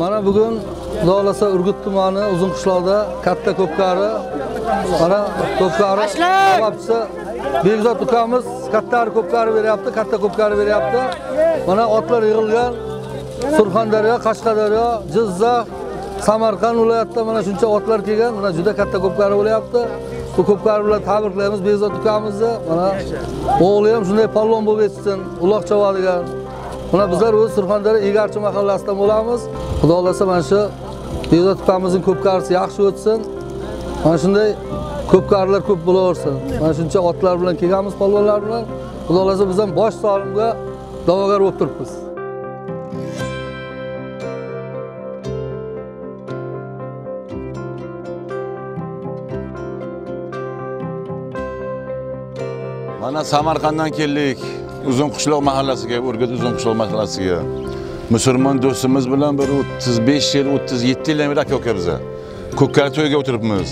mana bugun xudo xohlasa urgut tumani uzunqishloqda katta ko'pkari mana ko'pkari sababchisi bekzod ukamiz katta ko'pkari beryapti katta ko'pkari beryapti mana otlar yig'ilgan surxondaryo qashqadaryo jizzax samarqand viloyatidan mana shuncha otlar kelgan mana juda katta ko'pkari bo'lyapti bu ko'pkari bilan tabriklaymiz bekzod ukamizni mana o'g'li ham shunday palvon bo'lib yetsin uloq chavadigan mana bizlar o'zi surxondaryo egarchi mahallasidan bo'lamiz. Xudo xohlasa mana shu bekzod ukamizning ko'pkarisi yaxshi o'tsin. Mana shunday ko'pkarilar ko'p bo'laversin. Mana shuncha otlar bilan kelganmiz polvonlar bilan. Xudo xohlasa biz ham bosh solimga da'vogar bo'lib turibmiz. Mana Samarqanddan keldik. Uzunqishloq mahallasiga, Urgut Uzunqishloq mahallasiga. Musulmon do'stimiz bilan bir 35 yil, 37 yildan beri aka uka biza. Ko'kkari to'yiga o'tiribmiz.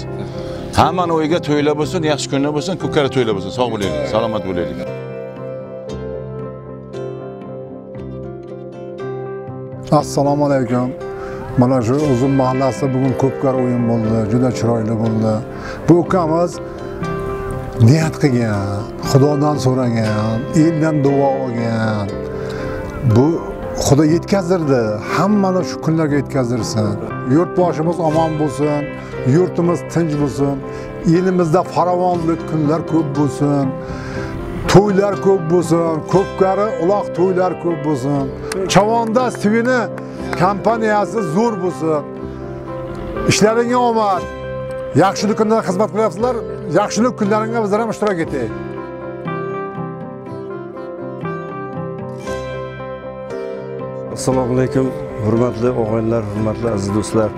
Hammani o'yiga to'ylar bo'lsin, yaxshi kunlar bo'lsin, ko'kkari to'ylar bo'lsin. Sog' bo'laylik, salomat bo'laylik. assalomu alaykum mana shu uzun mahallasi bugun ko'pkar o'yin bo'ldi juda chiroyli bo'ldi bu ukamiz niyat qilgan xudodan so'ragan eldan duo olgan bu xudo yetkazdirdi. Hammani shu kunlarga yetkazdirsin. Yurtboshimiz omon bo'lsin yurtimiz tinch bo'lsin elimizda farovonlik kunlar ko'p bo'lsin to'ylar ko'p bo'lsin ko'pkari uloq to'ylar ko'p bo'lsin. Chavonda svini kompaniyasi zo'r bo'lsin. Ishlaringga omad. Yaxshilik kunlarda xizmat qilyapsizlar. Yaxshilik kunlaringga bizlar ham ishtirok etaylik. Assalomu alaykum hurmatli og'aynilar hurmatli aziz do'stlar.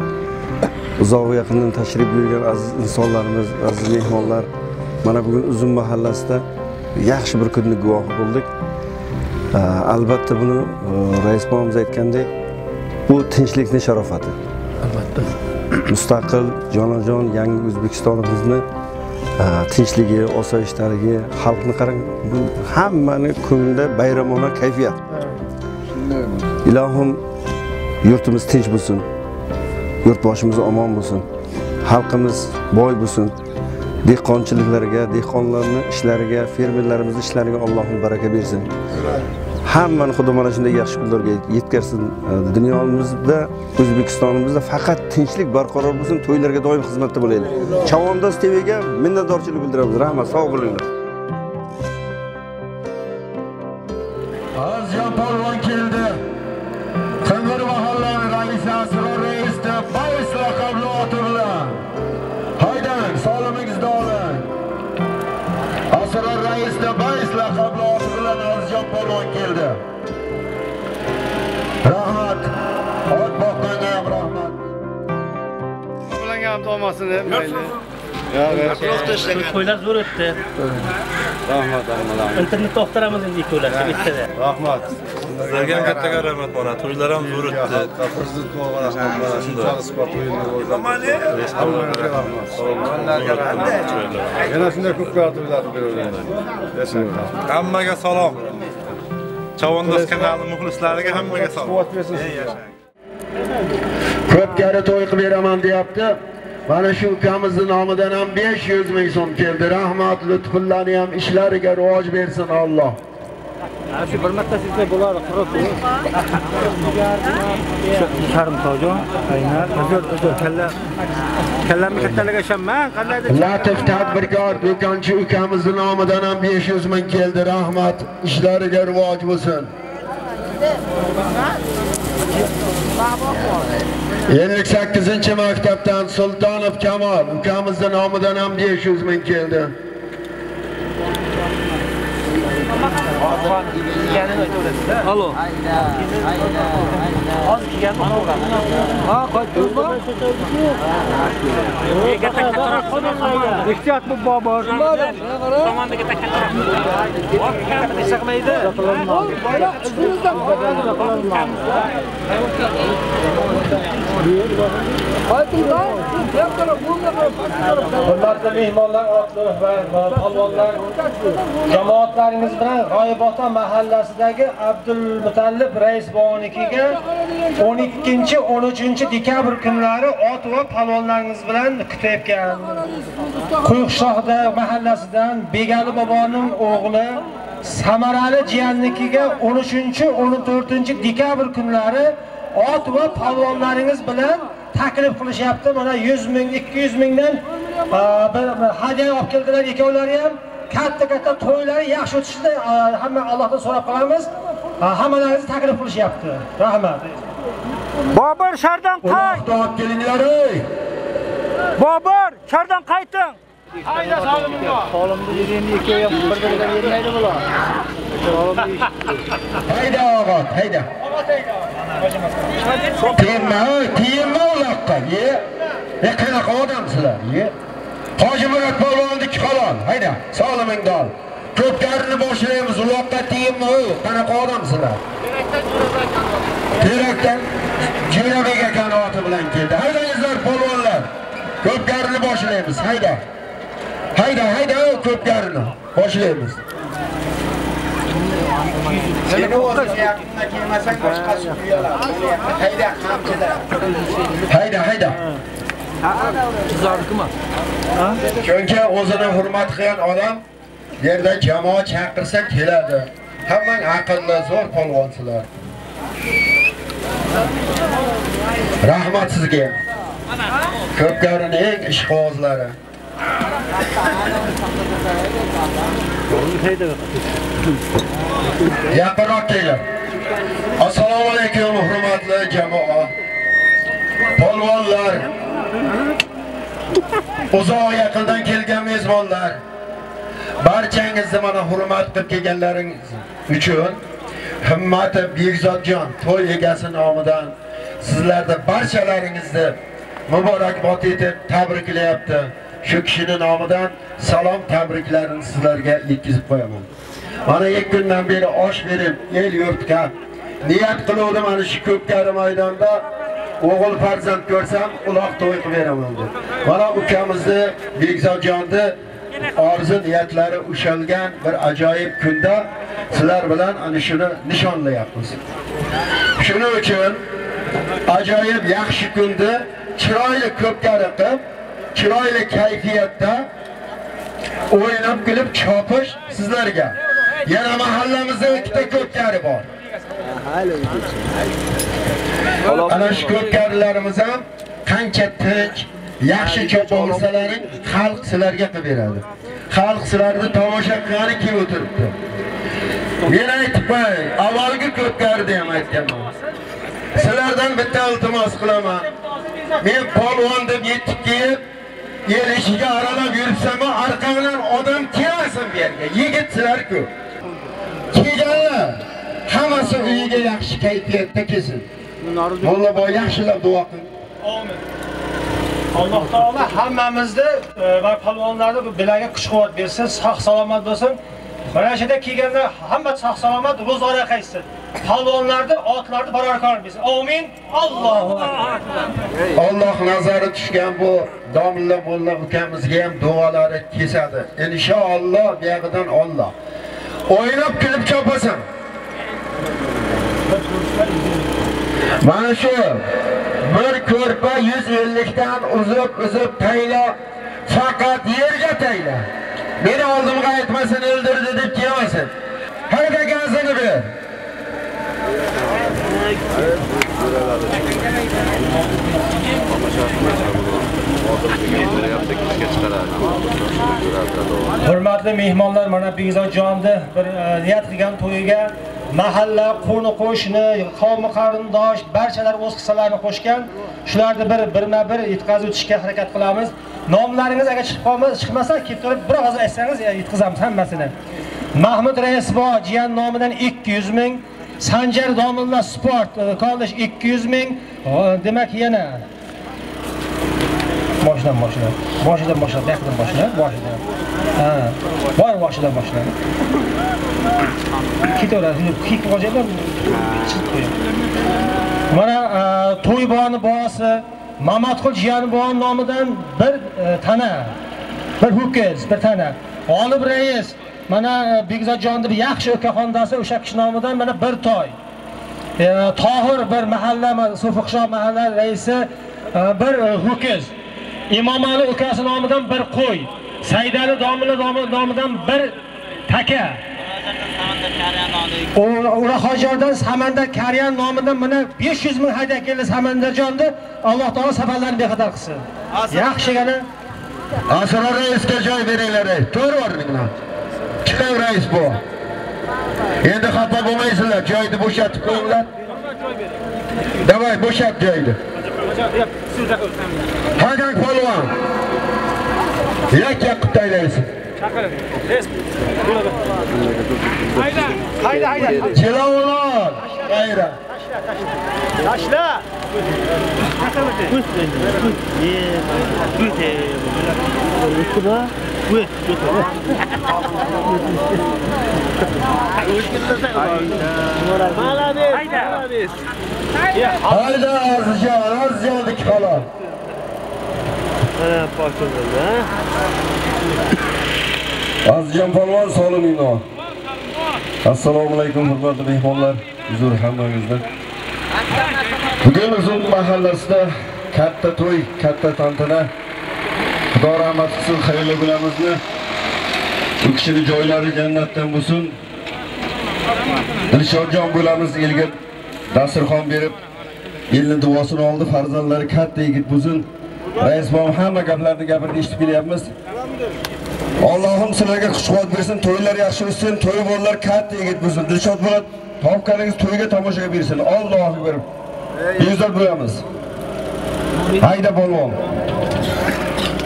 Uzoq yaqindan tashrif buyurgan aziz insonlarimiz aziz mehmonlar mana bugun uzun mahallasida yaxshi bir kunni guvohi bo'ldik. Albatta buni e, rais bobomiz aytgandek bu tinchlikni sharofati. Albatta. Mustaqil jonajon yangi o'zbekistonimizni e, tinchligi osoyishtaligi xalqni qarang bu hammani ko'nglida bayramona kayfiyat ilohim yurtimiz tinch bo'lsin yurtboshimiz omon bo'lsin xalqimiz boy bo'lsin dehqonchiliklariga dehqonlarni ishlariga fermerlarimizni ishlariga allohim baraka bersin. Hammani xudo mana shunday yaxshi kunlarga yetkazsin. Dunyomizda o'zbekistonimizda faqat tinchlik barqaror bo'lsin to'ylarga doim xizmatda bo'laylik. Chavondoz tvga minnatdorchilik bildiramiz. Rahmat sog' bo'linglar. Ham tomasini mayli to'ylar zo'r o'tdi. Rahmat rahmat internetda o'qtiramiz endi ikkovlashib bittada rahmat. Sizlarga ham kattaga rahmat mana to'ylar ham zo'r o'tdi. yana shunday to'ylar beraverganlar yashang Hammaga salom. Chavandoz kanali muxlislariga hammaga salom. quvvat bersin Ko'pkari to'y qilib beraman deyapti. Mana shu ukamizni nomidan ham 500 ming so'm keldi. Rahmat, lutfullarni ham ishlariga rivoj bersin Alloh. shu bir marta sizga bo'ladi qurib sarimsoqjon qaynar uzr uzr kalla kallamni kattaliga ishonmang qandaydir Latif tadbirkor do'konchi ukamizni nomidan ham 500 ming keldi. Rahmat, ishlariga rivoj bo'lsin. 58 maktabdan Sultonov Kamol ukamizni nomidan ham 500 ming keldi. alo hozir kelganmi ha qaytdingmi katta kattaroq Ehtiyot bu bobor. Hurmatli mehmonlar, otliq va polvonlar, jamoatlaringiz bilan G'oyibota mahallasidagi Abdulmutallib rais bog'inikiga 12-13 dekabr kunlari ot va polvonlarimiz bilan kutayotgan. Quyuqshohda mahallasidan Begali boboning o'g'li Samarali jiyannikiga 13-14 dekabr kunlari ot va polvonlaringiz bilan taklif qilishyapti. Mana 100 ming, 200 mingdan a, bir hadya olib keldilar ikkovlari ham. Katta-katta to'ylari yaxshi o'tishini a, hamma Allohdan so'rab qolamiz. A, Hammalaringizni taklif qilishyapti. Rahmat. Bobur shardan qayt. Olib kelinglar ey. Bobur shardan qayting. Hayda solimga. Solimni deganni ikkovi ham bir-biriga yermaydi bular. Hayda og'a, hayda. Tiyinma, tiyinma uloqqa. Ye. E qanaqa odamsizlar? Ye. Hoji Murod polvonniki qalon. Hayda, solimingni ol. Ko'pkarini boshlaymiz, uloqqa tiyinma, qanaqa odamsizlar? Terakdan Jo'rabek akani oti bilan keldi. Haydangizlar polvonlar. Ko'pkarini boshlaymiz. Hayda. Hayda, hayda, ko'pkarini boshlaymiz. Seni o'zing yaqinga kelmasang boshqasi uyaladi. Hayda, qamchida. Hayda, hayda. Chunki o'zini hurmat qilgan odam yerda jamoa chaqirsa keladi. Hammang aqlli, zo'r polvonsizlar. Rahmat sizga. Ko'pkarini eng ishqibozlari. Yaqinroq. Assalomu alaykum hurmatli jamoa. Polvonlar. Uzoq yaqindan kelgan mezbonlar. Barchangizni mana hurmat qilib kelganlaringiz uchun himmati Bekzodjon to'y egasi nomidan sizlarni barchalaringizni muborakbod etib tabriklayapti. Shu kishining nomidan salom tabriklarni sizlarga yetkazib qo'yaman. Mana ikki kundan beri osh berib el yurtga niyat qiluvdim mana shu ko'pkari maydonda o'g'il farzand ko'rsam uloq to'y qilib beraman deb. Mana ukamizni Bekzodjonni orzu niyatlari ushalgan bir ajoyib kunda sizlar bilan ana shuni nishonlayapmiz. Shuning uchun ajoyib yaxshi kunda chiroyli ko'pkari qilib, chiroyli kayfiyatda o'ynab kulib chopish sizlarga. Yana mahallamizda ikkita ko'pkari bor. Ana shu ko'pkarilarimiz ham qancha tinch, yaxshi chop olsalaring, xalq sizlarga qilib beradi. Xalq sizlarni tomosha qilgani kelib o'tiribdi. Men aytibman avvalgi ko'pkarida ham aytganman. Sizlardan bitta iltimos qilaman. Men polvon deb yetib kelib, el ishiga aralab yuribsanmi orqangdan odam kelmasin bu yerga. yigitsizlarku Kelganlar hammasi uyiga yaxshi kayfiyatda kelsin. mollaboy yaxshilab duo qil. omin Alloh taolo hammamizni e, va palvonlarni bilaga kuch-quvvat bersin, sog' salomat bo'lsin. Mana shu kelganda hamma sog' salomat ro'zg'ora qaytsin. Palvonlarni, otlarni barakor bersin. Amin. Allohu akbar. Alloh nazari tushgan bu domilla mulla ukamizga ham duolari kesadi. Inshaalloh bu yoqdan Alloh. O'ynab kelib chopasan. Mana shu bir ko'rpa 150 dan uzib uzib tayla faqat yerga tayla. Meni oldimga aytmasin o'ldirdi deb kelmasin. Hayda gazini ber. Hurmatli mehmonlar, mana Begzodjonni bir e, niyat qilgan to'yiga mahalla, qo'ni qo'shni, qavmi qarindosh barchalar o'z hissalarini qo'shgan. Shularni bir birma-bir yetkazib o'tishga harakat qilamiz. Nomlaringiz agar chiqib qolmasa, chiqmasa, kelib turib bir ovoz aytsangiz e, hammasini. Mahmud Raisbo jiyan nomidan 200 ming, Sanjar Domilla Sport e, kollej 200 ming, demak yana boshidan boshla boshidan boshla buyoqdan boshla boshidan ha boy boshidan boshla. Ketaveradi kiyik qo'yacaklar mana eh, to'yboni to'y bobosi mamatqul jiyani nomidan bir e, tana bir ho'kiz bir tana. G'olib rais mana e, bekzodjonni bir yaxshi o'kaxondasi o'sha kishi nomidan mana bir toy. E, Tohir bir mahalla so'fiqshoh mahalla raisi e, bir e, ho'kiz. Imomali ukasi nomidan bir qo'y. Saydali domila nomidan bir taka. Ura hojiyordan Samandar Karyan nomidan mana 500 ming hadya keldi Samandarjonni Alloh taolo safarlarini bexatar qilsin. Yaxshigina Asror raisga joy beringlar. To'g'ri o'rninglar. Kim rais bu? Endi xafa bo'lmaysizlar. Joyni bo'shatib qo'yinglar. Davay bo'shat joyni. Hakan polvon. Yak yak qilib taylaysiz. Hayda, hayda, hayda. Jilovlon. G'ayra. Tashla. Hayda Azizjon, Azizjonniki halol. Azizjon polvon Solimino. Assalomu alaykum hurmatli mehmonlar, huzur hammangizni. Bugun Uzun mahallasida katta to'y, katta tantana. Xudo rahmat qilsin xayrli kunimizni. Bu kishini joylari jannatdan bo'lsin. Dilshodjon bo'lamiz elga dasturxon berib, elni duosini oldi, farzandlari katta yigit bo'lsin. Rais bom hamma gaplarni gapirib eshitib kelyapmiz. Allohim sizlarga xush-quvvat bersin, to'ylar yaxshi o'tsin, to'y bolalar katta yigit bo'lsin. Dilshod bo'ladi, topganingiz to'yga tomoshaga bersin. Allohu akbar. Bezor bo'lamiz. Hayda polvon.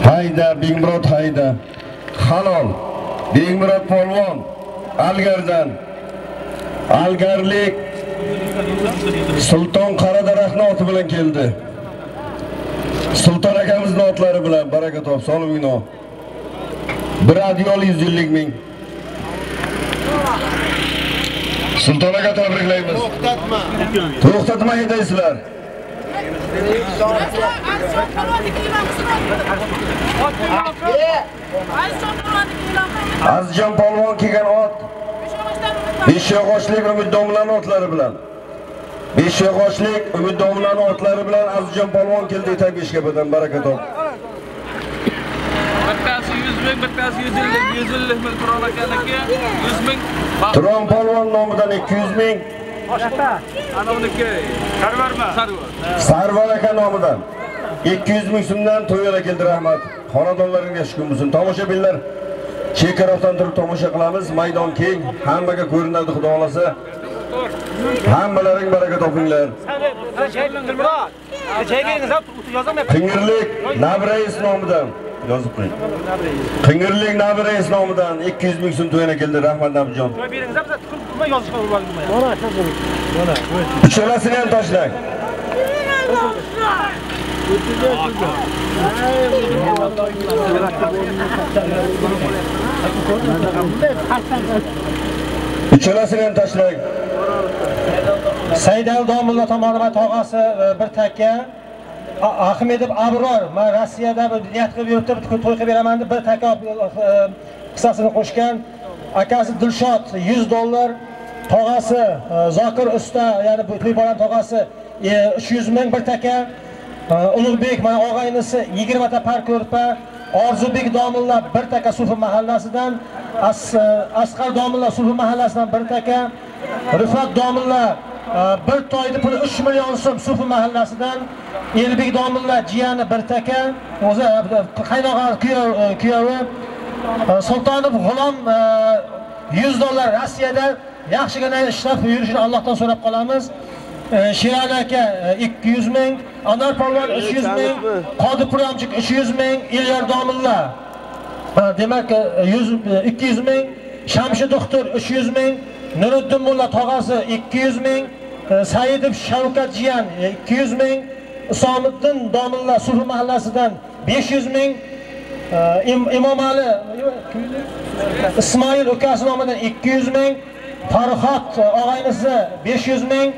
Hayda Bingmurod hayda. Halol. Bingmurod polvon. Algardan. Algarlik Sulton Qaradaraxtni oti bilan keldi. Sulton akamizning otlari bilan baraka top, solimingni. Bir adiyol 100 yillik ming. Sulton aka tabriklaymiz. To'xtatma. To'xtatma haydaysizlar. Azizjon polvon kelgan ot Beshyo'g'ochlik Umid domlani otlari bilan. Beshyo'g'ochlik Umid domlani otlari bilan Azizjon polvon keldi Tabishkapadan baraka top. bittasi 100 ming bittasi 100 yillik 100 yillik ming Turon akaniki 100 ming Turon polvon nomidan 200 ming, ana uniki sarvarma sarvar Sarvar aka nomidan 200 ming so'mdan to'yga keldi rahmat. Xonadonlaringga shukur bo'lsin. Tomoshabinlar chekarafdan turib tomosha qilamiz. Maydon keng, hammaga ko'rinadi xudo xolasa. Hammalaring baraka topinglar. Qingirlik Nabrais nomidan yozib qo'ying. Qingirlik Nabrais nomidan 200 ming so'm to'yina keldi rahmat Nabijon. Uchalasini ham tashlang. Uchalasini ham tashlang. Saydal domilla tomonidan tog'asi bir taka Ahmedov Abror, men Rossiyada bir niyat qilib yuribdi, to'y qilib beraman deb bir taka e, e hissasini qo'shgan. Akasi Dilshod 100 dollar, tog'asi e, Zokir usta, ya'ni bu to'y tog'asi e, 300 ming bir taka. Ulug'bek mana og'aynisi 20 ta par ko'rpa, Orzubek domilla bir taka Sufi mahallasidan, Asqar domilla Sufi mahallasidan bir taka, Rifat domilla bir toyni puli 3 million so'm Sufi mahallasidan, Elbek domilla jiyani bir taka, o'zi e, qaynog'a kuyov e, kuyovi e, Sultonov G'ulom e, 100 dollar Rossiyada yaxshigina ishlab yurishini Allohdan so'rab qolamiz. Shirali aka e, 200 ming, Anor polvon 300 ming, Qodir Puramchik 300 ming, Ilyar domilla Ha, demak e, 100 e, 200 ming, Shamshi doktor 300 ming, Nuriddin mulla tog'asi 200 ming, Saidov Shavkat jiyan e, 200 ming, Usomiddin domilla Sufi mahallasidan 500 ming e, Im- imomali ismoil ukasi nomidan 200 ming farhod e, og'aynisi 500 ming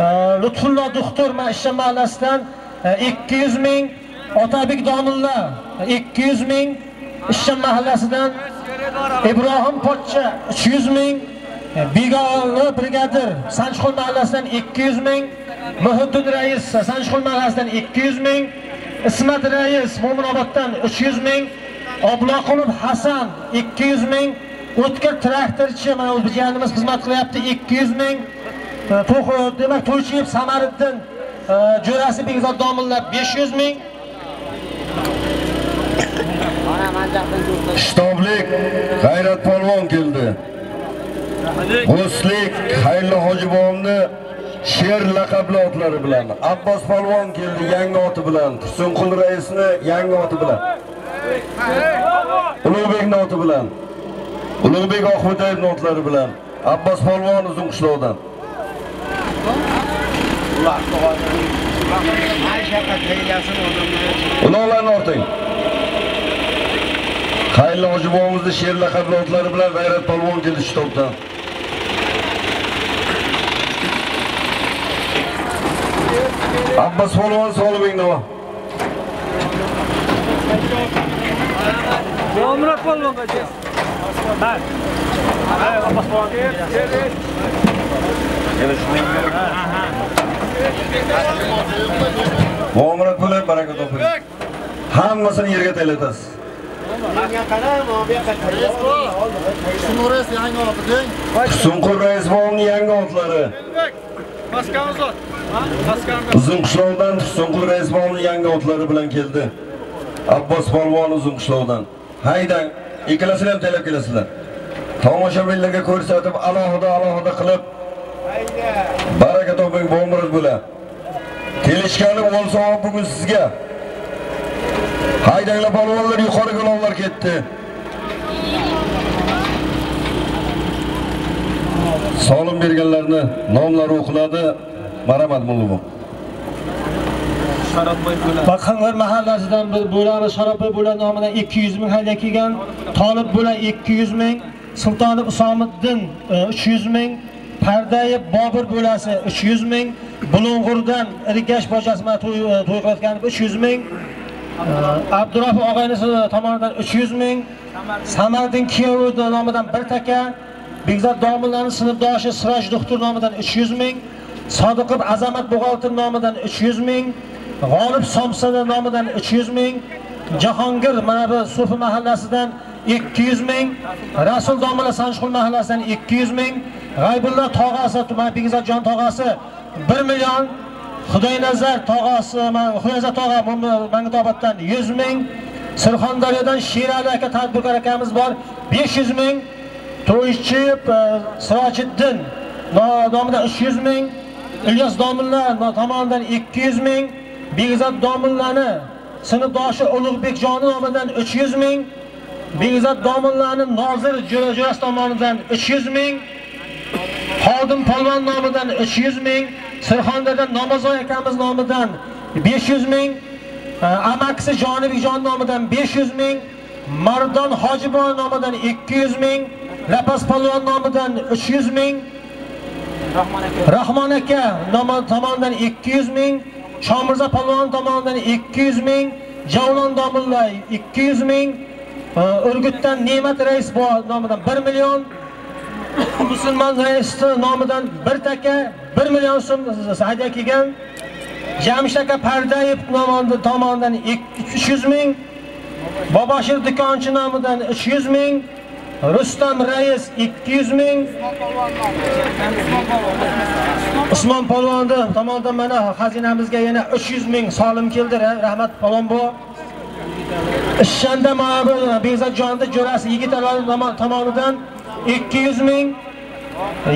e, lutfullo doktor mana mahallasidan e, 200 ming otabek domilla 200 ming ishchan mahallasidan ibrohim pochcha 300 ming Bigoli brigadir Sanchqul mahallasidan 200 ming, Muhiddin rais Sanchqul mahallasidan 200 ming, Ismat rais Mo'minoboddan 300 ming, Obloqulov Hasan 200 ming, O'tkir traktorchi mana o'zbeklarimiz xizmat qilyapti 200 ming, To'q demak To'ychiyev Samariddin e, jo'rasi Begzod domilla 500 ming, Shtoblik G'ayrat polvon keldi. G'uslik Xayrli Hojibovni sher laqabli otlari bilan Abbos polvon keldi yangi oti bilan Tursunqul raisni yangi oti bilan Ulug'bek noti bilan Ulug'bek Oxmutayevning notlari bilan Abbos polvon uzun qishloqdan Ularni orting. Xayrli Hojibovimizni sher laqabli otlari bilan G'ayrat polvon keldi shtobdan. Abbas polvon solibing nima? Muomala polvongacha. Ha. Ha, Abbos polvon. Muomalat bo'lib baraka topiling. Hammasini yerga taylatasiz. Sunqur Raisbovning yangi otlari. Maskamiz ot. Maskamiz. Uzun qishloqdan Sunqur Raisbovning yangi otlari bilan keldi. Abbos polvon uzun qishloqdan. Haydang, ikkalasini ham taylab kelasizlar. Tomoshabinlarga ko'rsatib alohida alohida qilib baraka toping bo'miriz bo'la. Kelishgani bo'lsa bugun sizga. Haydanglar polvonlar yuqoriga ulovlar ketdi. Solim berganlarni nomlari o'qiladi. Marhamat mullubo. Bakhangar mahallasidan bir bo'lani Sharobboy bo'lan nomidan 200 ming hayda kelgan, Tolib bo'lan 200 ming, Sultonov Usomiddin e, 300 ming, Pardayev Bobur bo'lasi 300 ming, Bulung'urdan Irgash bojasi mana to'y e, to'y qilayotgan 300 ming, e, Abdurahim og'aynisi tomonidan 300 ming, Samardin Kiyovi nomidan bir taka, Begzod domillarning sinfdoshi Siroj doktor nomidan 300 ming, Sodiqov Azamat buxgalter nomidan 300 ming, G'olib Somsada nomidan 300 ming, Jahongir mana bu Sufi mahallasidan 200 ming, Rasul domila Sanshqul mahallasidan 200 ming, G'aybulla tog'asi tuman Begzodjon tog'asi 1 million, Xudoynazar tog'asi, Xudoynazar tog'a Mangitoboddan 100 ming, Sirxondaryodan Sherali aka tadbirkor akamiz bor 500 ming, To'ychiyev Sirojiddin nomidan 300 ming, Ilyos domilla tomonidan 200 ming, Begzod domillani sinfdoshi Ulug'bekjoni nomidan 300 ming, Begzod domillani Nozir Jo'ras tomonidan 300 ming, Xodim polvon nomidan 300 ming, Surxondaryodan Namozoy akamiz nomidan 500 ming, Amaksi Jonibekjon nomidan 500 ming, Mardon Hojibon nomidan 200 ming, Lapas polvon nomidan 300 ming, Rahmon aka. Tomonidan 200 ming, Shomirza polvon tomonidan 200 ming, Javlon domilla 200 ming, Urgutdan Ne'mat rais bor nomidan 1 million, Musulmon rais nomidan 1 taka 1 million so'm hadya kelgan. Jamshid aka Pardayev nomidan tomonidan 300 ming, Boboshir do'konchi nomidan 300 ming, Rustam rais 200 ming. Usmon polvonni tomonidan mana xazinamizga yana 300 ming solim keldi, rahmat polvon bu. Ishshanda Ma'bud bu jo'rasi Yigitali tomonidan 200 ming.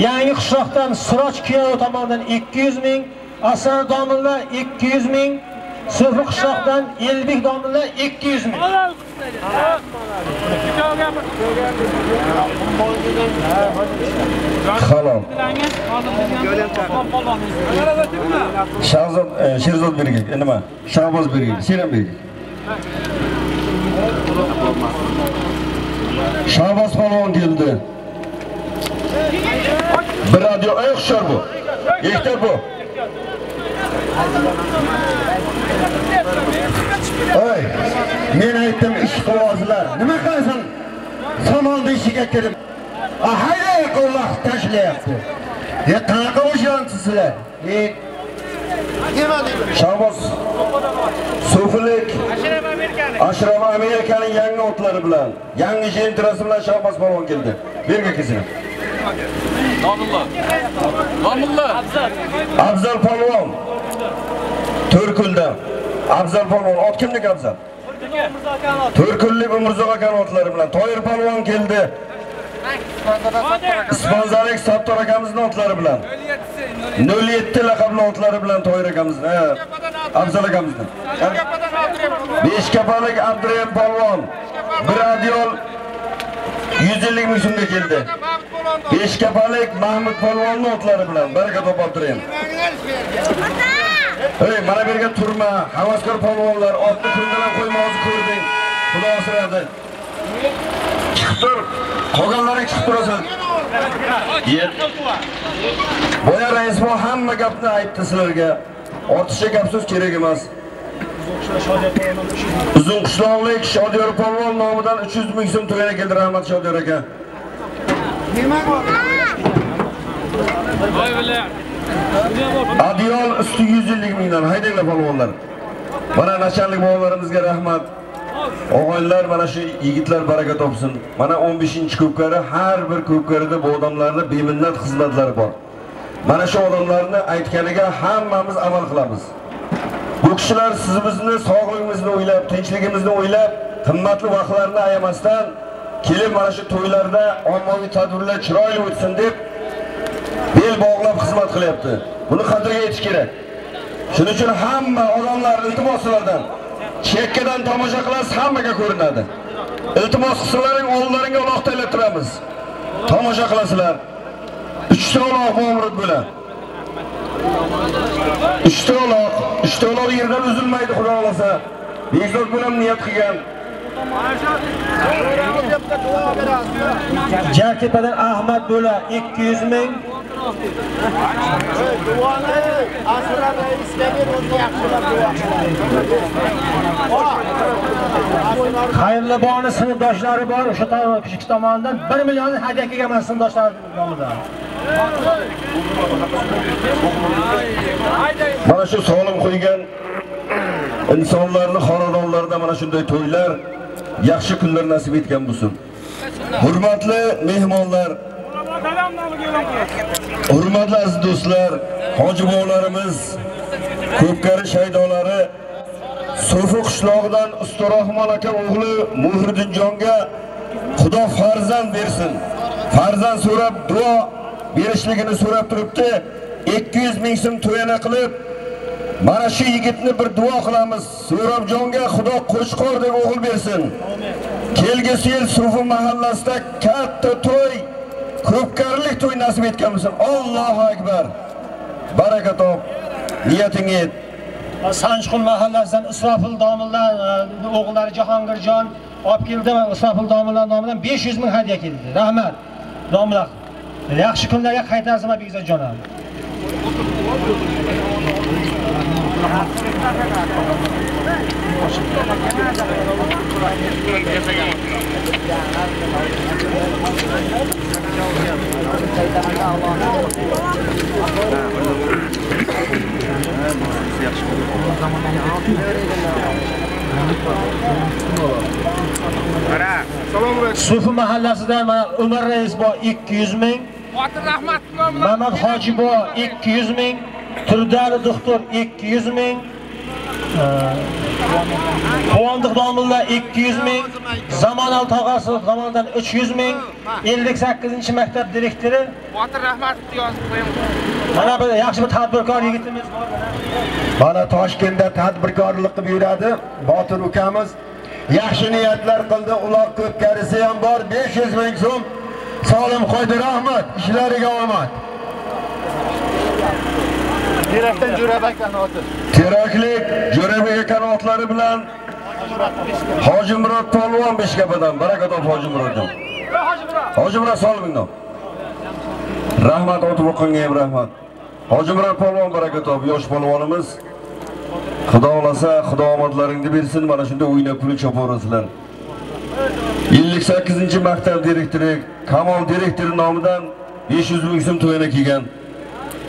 Yangi qishloqdan Siroj Kiyov tomonidan 200 ming. Asar domilla 200 ming. Sufi qishloqdan Elbek domilla 200 ming. Halol. Shahzod e, Sherzod bergan, e, nima? Shahboz bergan, Sherem bergan. Shahboz polvon keldi. Bir radio ey hushyor bu. Yektar bu. Oy, men aytdim ish qilozlar. Nima qilasan? Samonda ishiga kirib. A hayda qo'llar tashlayapti. Ya qanaqa o'shansiz sizlar? E Shahboz Sofilik Ashraf Amerikaning yangi otlari bilan, yangi jentrasi bilan Shahboz polvon keldi. Berga kelsin. Nomullo. Nomullo. Afzal polvon. To'rkulda. Afzal polvon, ot kimniki Afzal? To'rkullik Umurzoq aka otlari bilan Toyir polvon keldi. Sponsorlik Sattor akamizning otlari bilan. 07 laqabli otlari bilan Toyir akamizni, ha. Afzal akamizni. Beshkapalik Abdurahim polvon. Bir adyol 100 yillik mushumga keldi. Beshkapalik Mahmud polvonning otlari bilan baraka topib turayim. Hey, mana bu yerga turma, havaskor polvonlar otni kundalan qo'ymozni ko'rding. Xudo asradi. Chiqib tur. Qolganlaring chiqib turasan. Boya rais bu hamma gapni aytdi sizlarga. Ortiqcha gap so'z kerak emas. Uzun qishloqlik Shodiyor polvon nomidan 300 ming so'm to'lana keldi rahmat Shodiyor aka. Voy bilan. Adiyol usti 100 mingdan haydanglar palvonlar. Mana nachallik bolallarimizga rahmat. O'g'illar mana shu yigitlar baraka topsin. Mana 15-ko'pkari har bir ko'pkarida bu odamlarni beminnat xizmatlari bor. Mana shu odamlarni aytganiga hammamiz amal qilamiz. Bu kishilar sizimizni sog'lig'imizni o'ylab, tinchligimizni o'ylab, qimmatli vaqtlarni ayamasdan kelib mana shu to'ylarda ommaviy tadbirlar chiroyli o'tsin deb bel bog'lab xizmat qilyapti. Buni qadriga yetish kerak. Shuning uchun hamma odamlar iltimos sizlardan chekkadan tomosha qilasiz, hammaga ko'rinadi. Iltimos qilsalaring oldlaringga uloq taylab turamiz. Tomosha qilasizlar. 3 ta uloq Ma'murud bilan. 3 ta uloq, 3 ta uloq yerdan uzilmaydi, xudo xolasa. Bekzod bilan niyat qilgan. Jartepadan Ahmad Bo'la 200 ming. Xayrli boni sinfdoshlari bor, o'sha tomon, kichik tomonidan 1 million hadya kelgan sinfdoshlar nomidan. Mana shu solim qo'ygan insonlarni xonadonlarida mana shunday to'ylar, yaxshi kunlar nasib etgan bo'lsin. Hurmatli mehmonlar, hurmatli aziz do'stlar, hoji bobolarimiz, ko'pkari shaydolari So'fi qishlog'idan Ustarahmon aka o'g'li Muhriddinjonga Xudo farzand bersin. Farzand so'rab duo berishligini so'rab turibdi. 200 ming so'm to'yana qilib mana shu yigitni bir duo qilamiz. So'rabjonga Xudo qo'shqor deb o'g'il bersin. Kelgusi yil So'fi mahallasida katta to'y, ko'pkarlik to'y nasib etgan bo'lsin. Allohu akbar. Baraka top. Niyatingga yet. Sanchqul mahallasidan Isrofil domillar e, o'g'illari Jahongirjon olib keldi Isrofil domillar nomidan 500 ming hadya keldi. Rahmat. domla Yaxshi kunlarga qaytarsin Bekzodjon ham. Sufi mahallasidan mana Umar rais bor 200 ming. Botir rahmat. Mamad Hoji bor 200 ming. Turdali doktor 200 ming. Quvondiq domilla 200 ming. Zamonal tog'asi tomonidan 300 ming. 58-maktab direktori. Botir rahmat yozib qo'yaman. Mana bir yaxshi bir tadbirkor yigitimiz bor. Mana Toshkentda tadbirkorlik qilib yuradi. Botir ukamiz yaxshi niyatlar qildi. Uloq ko'pkarisi ham bor. 500 ming so'm. Solim Qodir Ahmad, ishlariga omad. Terakdan Jo'rabek kanoti. Teraklik Jo'rabek kanotlari bilan Hojimurod polvon Beshkapadan, baraka top Hojimurodjon. Hojimurod Solimingdan. Rahmat O'tmoqqa ham rahmat. Hojimurod polvon baraka top, yosh polvonimiz. Xudo xolasa, xudo omadlaringni bersin, mana shunda o'ynab pul choporasizlar. 58-maktab direktori Kamol direktori nomidan 500 ming so'm to'yana kelgan.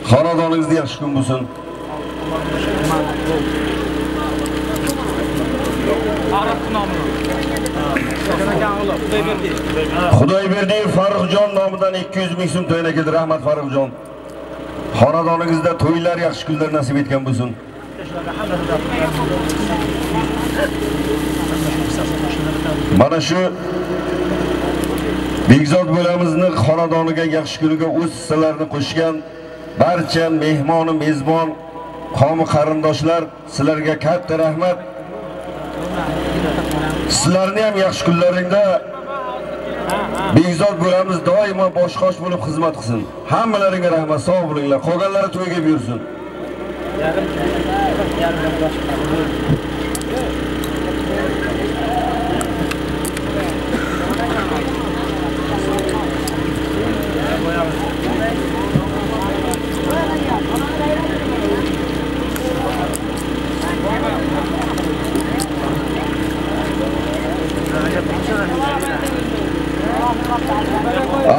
Xonadoningizda yaxshi kun bo'lsin. Xudoyberdiyev Farruxjon nomidan 200 ming so'm to'yna keldi. Rahmat Farruxjon. Xonadoningizda to'ylar, yaxshi kunlar nasib etgan bo'lsin. Mana shu Bekzod bo'lamizni xonadoniga yaxshi kuniga o'z hissalarini qo'shgan barcha mehmonu mezbon qomi qarindoshlar sizlarga katta rahmat. Sizlarni ham yaxshi kunlaringda Bekzod bo'lamiz doimo boshqosh bo'lib xizmat qilsin. Hammalaringga rahmat, sog' bo'linglar. Qolganlari to'yga buyursin.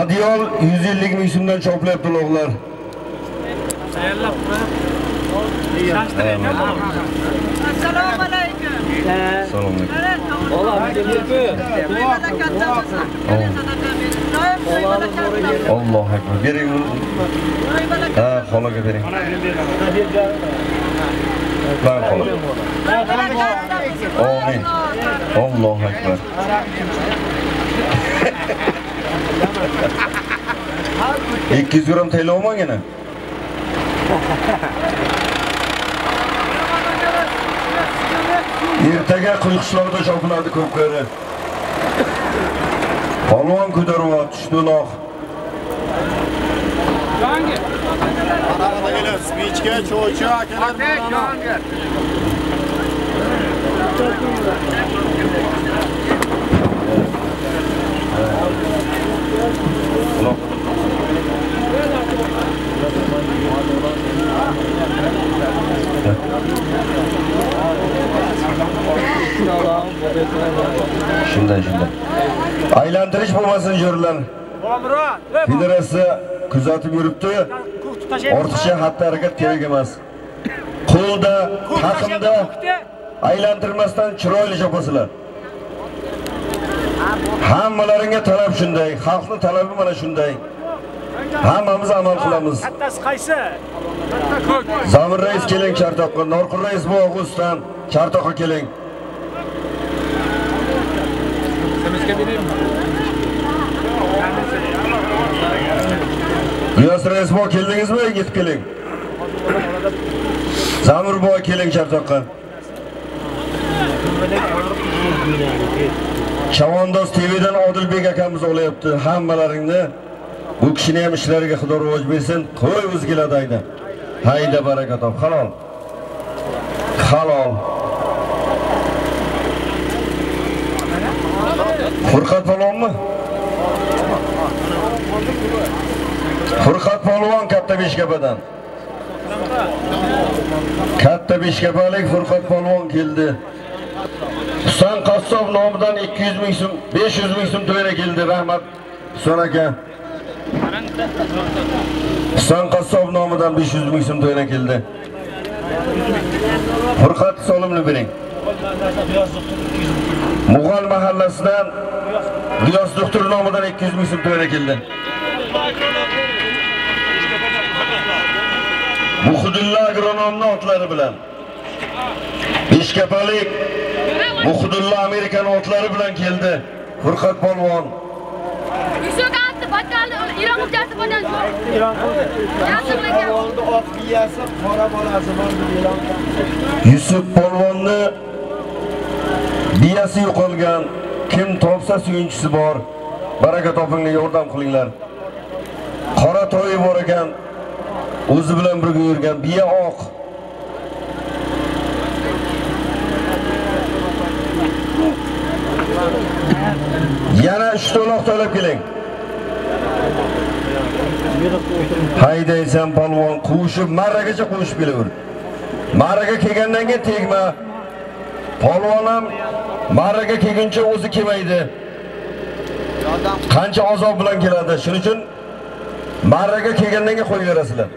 Adiyol 150 ming so'mdan choplayapti lo'g'lar. Assalomu alaykum. Assalomu alaykum. Allohu akbar. Bering. Ha, xolaga bering. Lan xola. Amin. Allohu akbar. ikki yuz gramm tayyor olmagina ertaga quyuqishloqda chopiladi ko'pkari polvon ko'taryapti tushdiloq Spichka, cho'chi akalar shunday shunday aylantirish bo'lmasin jo'rlar federatsiya kuzatib yuribdi. Ortiqcha xatti harakat kerak emas. Qo'lda taqimda aylantirmasdan chiroyli chopasizlar hammalaringga talab shunday xalqni talabi mana shunday. Hammamiz amal qilamiz. Kattasi qaysi? zamir rais keling chartoqqa norqul rais bu og'ustan chartoqqa keling. G'iyos rais bo keldingizmi yetib keling zamir bo keling chartoqqa Chavandoz TVdan Odilbek akamiz olayapti. hammalaringni bu kishini ham ishlariga xudo rivoj bersin qo'y o'zgiladi ayda. hayda baraka top halol halol Furqat polvonmi? Furqat polvon katta beshkapadan. Katta beshkapalik Furqat polvon keldi. Husan Qassob nomidan 200 ming so'm, 500 ming so'm to'yga keldi, rahmat. Husan aka. Husan Qassob nomidan 500 ming so'm to'yga keldi. Furqat solimni bering. Mug'ol mahallasidan G'iyos doktor nomidan 200 ming so'm to'yana keldi. Muhudilla agronomni otlari bilan Beshkapalik Muhudilla Amerikan otlari bilan keldi. Furqat polvon. Yusuf attı, battalı, İran hujjati qildi. Yasirlagan. Polvonni ot miyasi, qora bolasi qildi. Yusuf polvonni biyasi yo'qolgan, kim topsa suyunchisi bor. Baraka topinglar, yordam qilinglar. Qora to'yi bor ekan, o'zi bilan birga yurgan biya oq. Yana 3 to'loq to'lab keling. Haydaysan palvon quvushib marragacha quvushib kelaver. Marraga kelgandan keyin tegma. Palvon ham marraga kelguncha o'zi kelmaydi. Qancha azob bilan keladi. Shuning uchun marraga kelgandan keyin qo'yaverasizlar.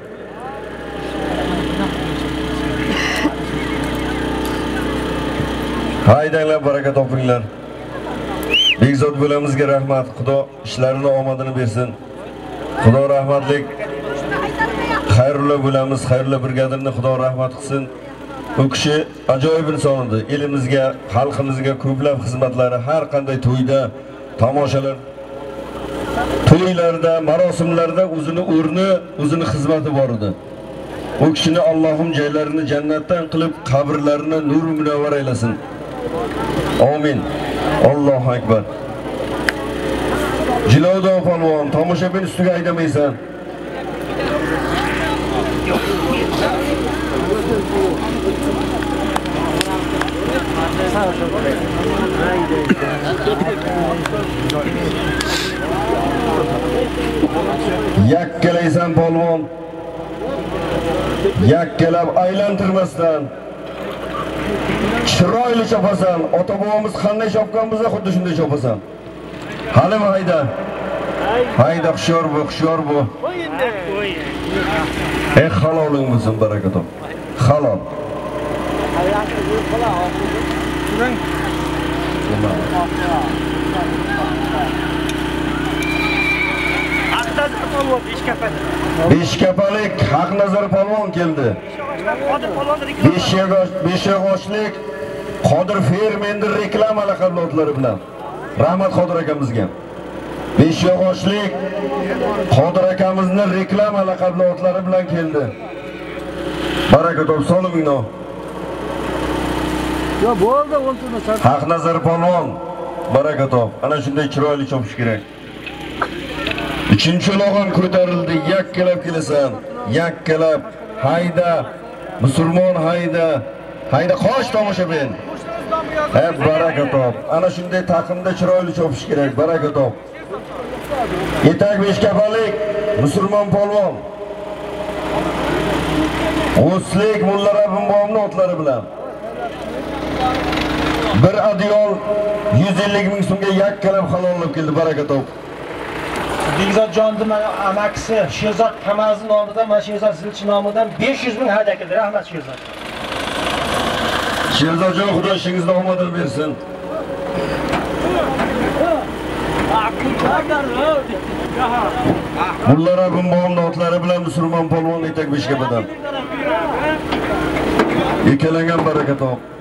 Haydanglar baraka topinglar. Bekzod bo'lamizga rahmat. Xudo ishlarini omadini bersin. Xudo rahmatlik. Xayrullo bo'lamiz, xayrullo brigadirni Xudo rahmat qilsin. U kishi ajoyib inson edi. Elimizga, xalqimizga ko'plab xizmatlari har qanday to'yda, tomoshalar, to'ylarda, marosimlarda o'zini o'rni, o'zini xizmati bor edi. U kishini Allohim joylarini jannatdan qilib, qabrlarini nur munavvar aylasin. Amin. Allohu akbar. Jilodo polvon, tomoshabin ustiga aydamaysan. Yakkalaysan polvon. Yakkalab aylantirmasdan chiroyli chopasan. Ota bobomiz qanday chopgan bo'lsa, xuddi shunday chopasan. hali hayda. Hayda hushyor bo'l hushyor bo'l Ey haloling bo'lsin baraka top. Halol. Aqtazar polvon. Beshkapalik Haqnazar polvon keldi. beshyog'ochlik Qodir fermender reklama laqablotlari bilan. Rahmat Qodir akamizga. beshyog'ochlik Qodir akamizni reklama laqablotlari bilan keldi. Baraka top solimingno. Yo bo'ldi, o'ntini sar. Haqnazar polvon baraka top. Ana shunday chiroyli chopish kerak. Uchinchi log'on ko'tarildi, yakkalab kelasan. Yakkalab hayda. Musulmon hayda. Hayda qosh tomoshabin. He baraka top. Ana shunday taqimda chiroyli chopish kerak. Baraka top. Etak beshkapalik musulmon polvon. O'slik mulla Rabbim otlari bilan. Bir adyol 150 ming so'mga yakkalab halollab keldi. Baraka top. Bekzodjonni mana amakisi Sherzod Kamazni nomidan, mana Sherzod Zilchi nomidan 500 ming hadya keldi. Rahmat Sherzod. Sherzodjon Xudo ishingizni omadini bersin. Mulla Rabbim bobomning otlari bilan musulmon polvon etak beshkapadan. Ikkalangan baraka top.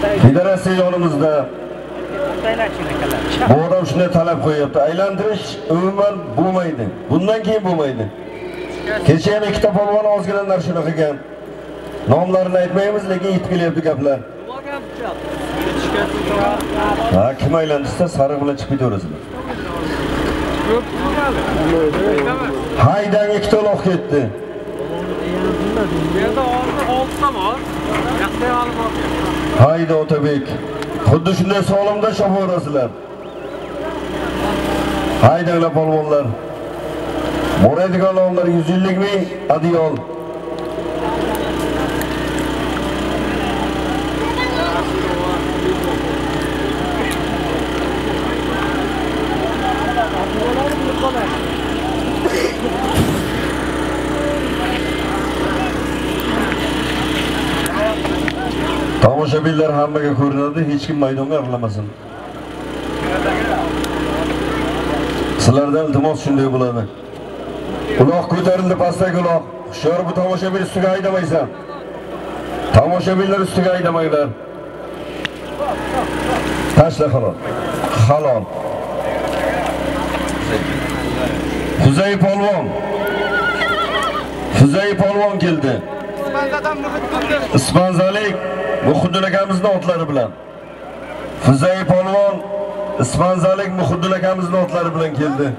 Federatsiya yonimizda Bu odam shunday talab qo'yapti. Aylantirish umuman bo'lmaydi. Bundan keyin bo'lmaydi. Kecha yana ikkita polvon ozgina narshini qilgan. Nomlarini aytmaymiz, lekin yetib kelyapti gaplar. Ha, kim aylantirsa sariq bilan chiqib ketaverasizlar. Haydan ikkita uloq ketdi. Bu yerda oltita bor. Yaxshi olib bor. Hayda Otabek. Xuddi shunday solimda chopaverasizlar. Haydanglar polvonlar. Boradigan nomlar 150 ming adiyol. Tomoshabinlar hammaga ko'rinadi, hech kim maydonga aralamasin. Sizlardan iltimos shunday bo'ladi. Uloq ko'tarildi pastdagi uloq. Hushyor bu tomoshabin ustiga haydamaysan. Tomoshabinlar ustiga haydamanglar. Tashla halol. Halol. Huzay polvon. Huzay polvon keldi. Ispanzalik Muhiddin akamizning otlari bilan. Huzay polvon Ispanzalik Muhiddin akamizning otlari bilan keldi.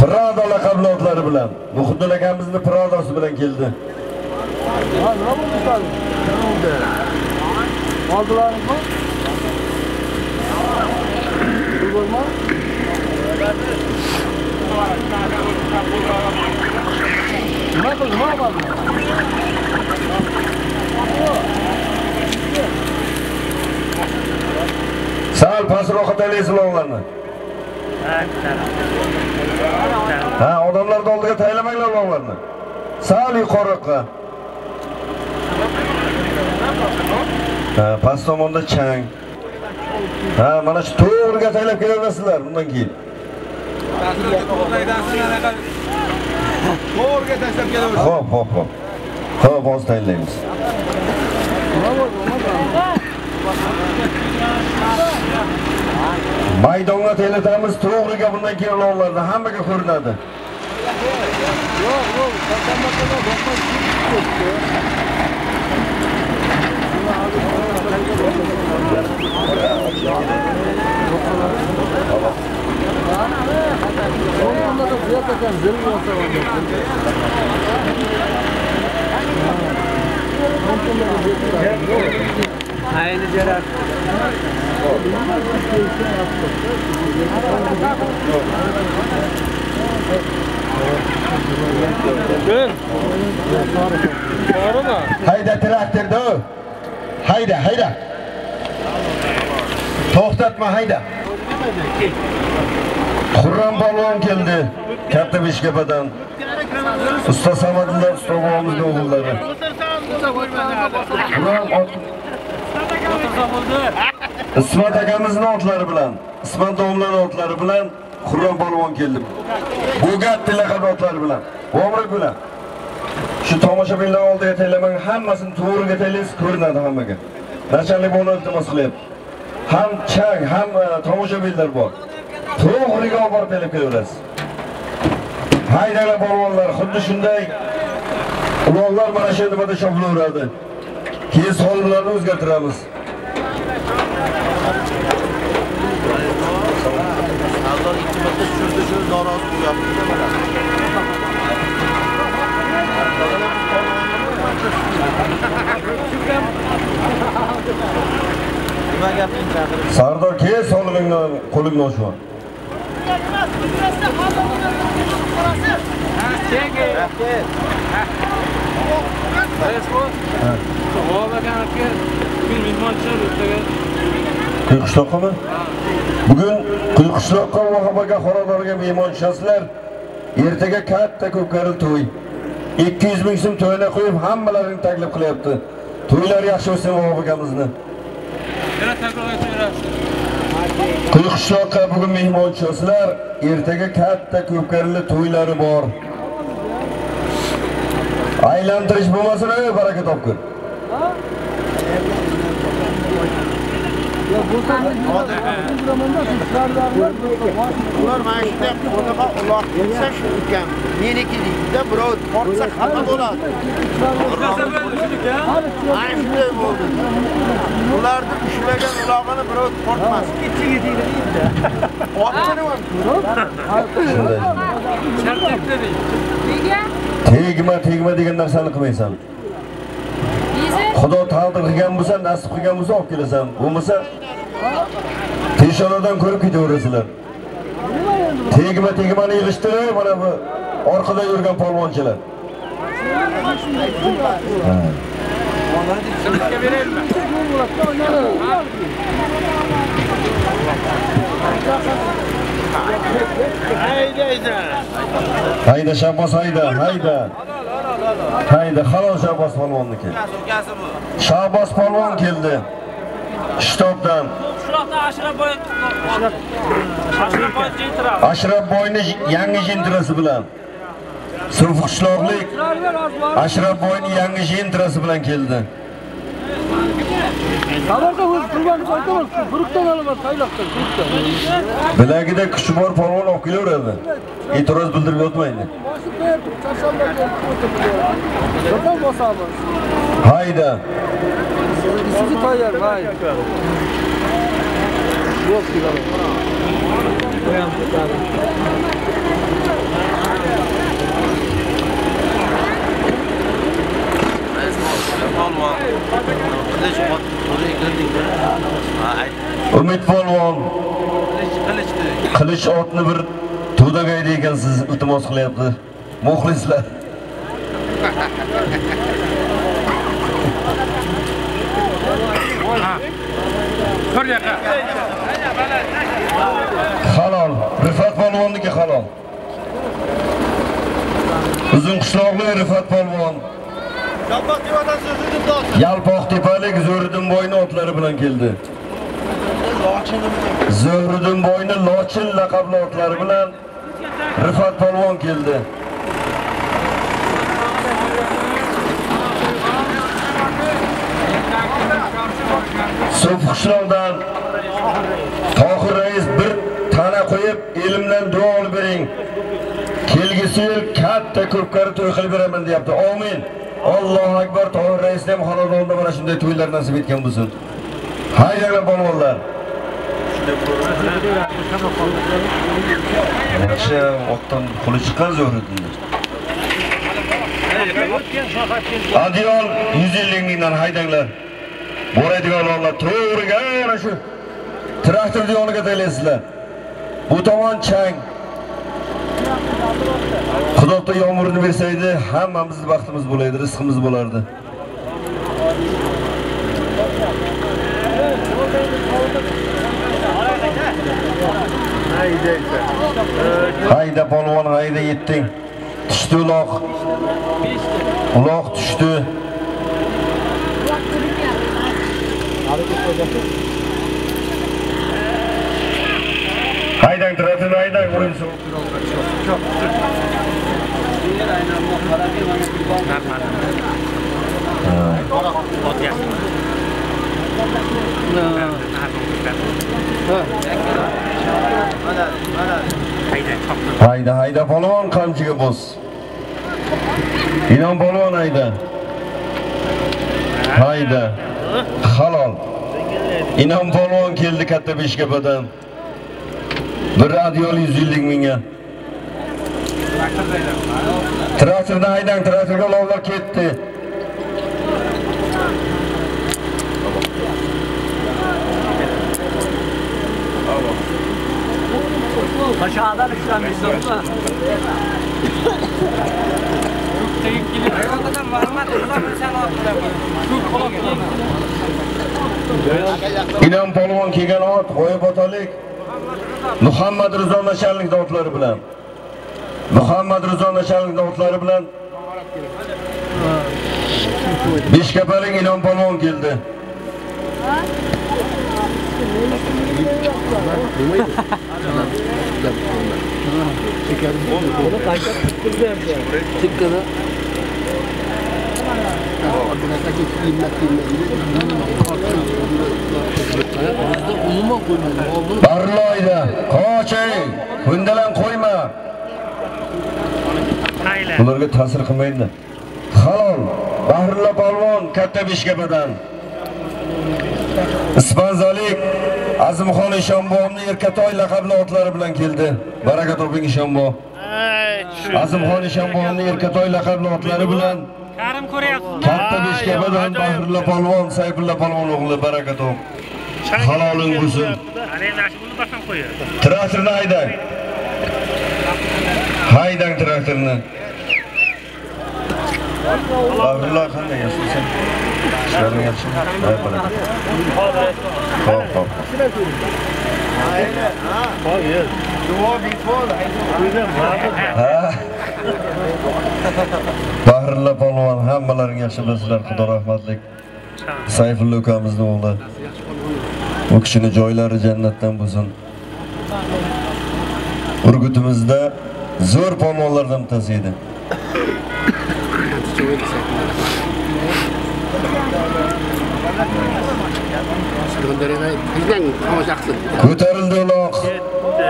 Prado laqabli otlari bilan. Muhiddin akamizni Pradosi bilan keldi. Ha, nima bo'ldi bo'lma? Nima qildi? Nima qildi? Sal pastroq taylaysiz ularni. Ha, odamlarni oldiga taylamanglar ularni. Sal yuqoriroqqa. Ha, past tomonda chang. Ha, mana shu to'g'riga taylab kelaverasizlar bundan keyin. To'g'riga tashlab kelaversin. Xo'p, xo'p, xo'p. Xo'p, hozir tayinlaymiz. Maydonga taylatamiz, to'g'riga bundan keyin ulovlarni hammaga ko'rinadi. Yo'q, yo'q, qasam boshqa Doğru mu? Hayda traktorda. Hayda, hayda. To'xtatma, hayda. Xurram polvon keldi. Katta Beshkapadan. Usta Samadullah usta bobomizni o'g'illari. Ismat akamizni otlari bilan, Ismat domlani otlari bilan Xurram polvon keldim Bugat laqab otlari bilan. Omrik bilan. Shu tomoshabinlar oldiga taylamang, hammasini to'g'riga taylaysiz, ko'rinadi hammaga. Nachalik bo'lib iltimos qilyapti. Ham chang, ham e, tomoshabinlar bor. To'g'riga olib borib taylab kelaverasiz. Haydala polvonlar, xuddi shunday ulug'lar mana shu nimada chopilaveradi. Keyin sonlarni o'zgartiramiz. Sardor keyin sonlig'ingni qo'lingni ochma. Quyuqishloqqami? Bugun Quyuqishloqqa Vahobaga xoradorga mehmon tushasizlar. Ertaga katta ko'pkaril to'y. 200 ming so'm to'yina qo'yib hammalarini taklif qilyapti. To'ylar yaxshi bo'lsin Vahobagamizni. Yana takror aytaverasiz. Quyuqishloqqa bugun mehmon tushasizlar. Ertaga katta ko'pkarli to'ylari bor. Aylantirish bo'lmasin, ey baraka topkur. ular mana shunday qo'liga uloq kelsa shu ekan meniki deydida birov tortsa xafa bo'ladi mana shunday bo'ldi ularni ushlagan ulog'ini birov tortmasin ichiga deydi deydi Nega? Tegma, tegma degan narsani qilmaysan. Xudo taqdir qilgan bo'lsa, nasib qilgan bo'lsa olib kelasan. Bo'lmasa peshonadan ko'rib ketaverasizlar. Tegma, tegmani yig'ishtirib, mana bu orqada yurgan polvonchilar. Hayda Shabbos hayda, hayda. Hayda, halol Shabbos polvonniki. Shabbos polvon keldi. Shtobdan. Shuroqda Ashraf boyni yangi jentrasi bilan. Surf qishloqlik Ashraf boyni yangi jentrasi bilan keldi. Samarqa o'z qurbanini aytaman, burukdan olaman, sayloqdan. Bilagida kuchi bor polvon olib kelaveradi. E'tiroz bildirib yotmaydi. Boshi qo'yib, charshanbaga o'tirib. Do'kon bosamiz. Hayda. Sizni tayyor, vay. Yo'q. Qo'yam, polvon. Qilich ot, o'zi girdingda. Ha, ayt. Umid polvon Qilich otni bir to'dagaydi ekansiz iltimos qilyapti. Muxlislar. Halol. Rifat polvonniki halol. Uzun qishloqli Rifat polvon. Yalpoq devadan so'zini do'st. Yalpoq tepalik Zo'riddin bo'yni otlari bilan keldi. Zo'riddin bo'yni Lochin laqabli otlari bilan Rifat polvon keldi. So'f qishloqdan Tohir rais bir tana qo'yib, elimdan duo olib bering. Kelgisi yil katta ko'pkari to'y qilib beraman deyapti. Amin. Allohu akbar. Tohir rais ham xonadonda mana shunday to'ylar nasib etgan bo'lsin. Haydanglar polvonlar. Yaxshi otdan qo'li chiqqan zo'riddin. Adiyol 150 mingdan haydanglar. Boradigan ollar to'g'riga ana shu traktorni yoniga taylaysizlar. Bu tomon chang. Xudo yomg'irni bersaydi, hammamiz baxtimiz bo'laydi, rizqimiz bo'lardi. Hayda polvon, hayda yetding. Tushdi uloq. Uloq tushdi. Haydang tratin haydang, o'yin Hayda, hayda polvon qamchiga bos. Inom polvon hayda. Hayda. Halol. Inom polvon keldi katta beshkapadan. Bir radiol 100 yillik minga. Traktorda haydang, traktorga olovlar ketdi. Aşağıdan işlemişsin. Inom polvon kelgan ot, qo'yib otalik. Muhammad Rizo nashallik otlari bilan. Muhammad Rizo nashallik otlari bilan Beshkapalik Inom polvon keldi. Çıkkıda. Umuman koymadım. Oldu. Barloyda, qoching, bundalan qo'yma. Ularga ta'sir qilmaydi. Halol, Bahrulla polvon katta beshkapadan. Ispanzalik Azimxon Eshonboyning Erkatoy laqabli otlari bilan keldi. Baraka toping Eshonbo. Azimxon Eshonboyning Erkatoy laqabli otlari bilan Karim ko'ryapsiz. katta beshkapadan Bahrulla polvon, Sayfulla polvon o'g'li baraka top. Haloling bo'lsin. Traktorni haydang. Haydang traktorni. Abdulloh qanday yashaysan? Ishlaring yaxshimi? Ha, baraka. Xo'p, xo'p. Ha. Bahrulla polvon hammalaring yaxshi bilasizlar, Xudo rahmatlik. Sayfulla ukamizning o'g'li. U kishini joylari jannatdan bo'lsin. Urgutimizda zo'r polvonlardan bittasi edi. Ko'tarildi uloq.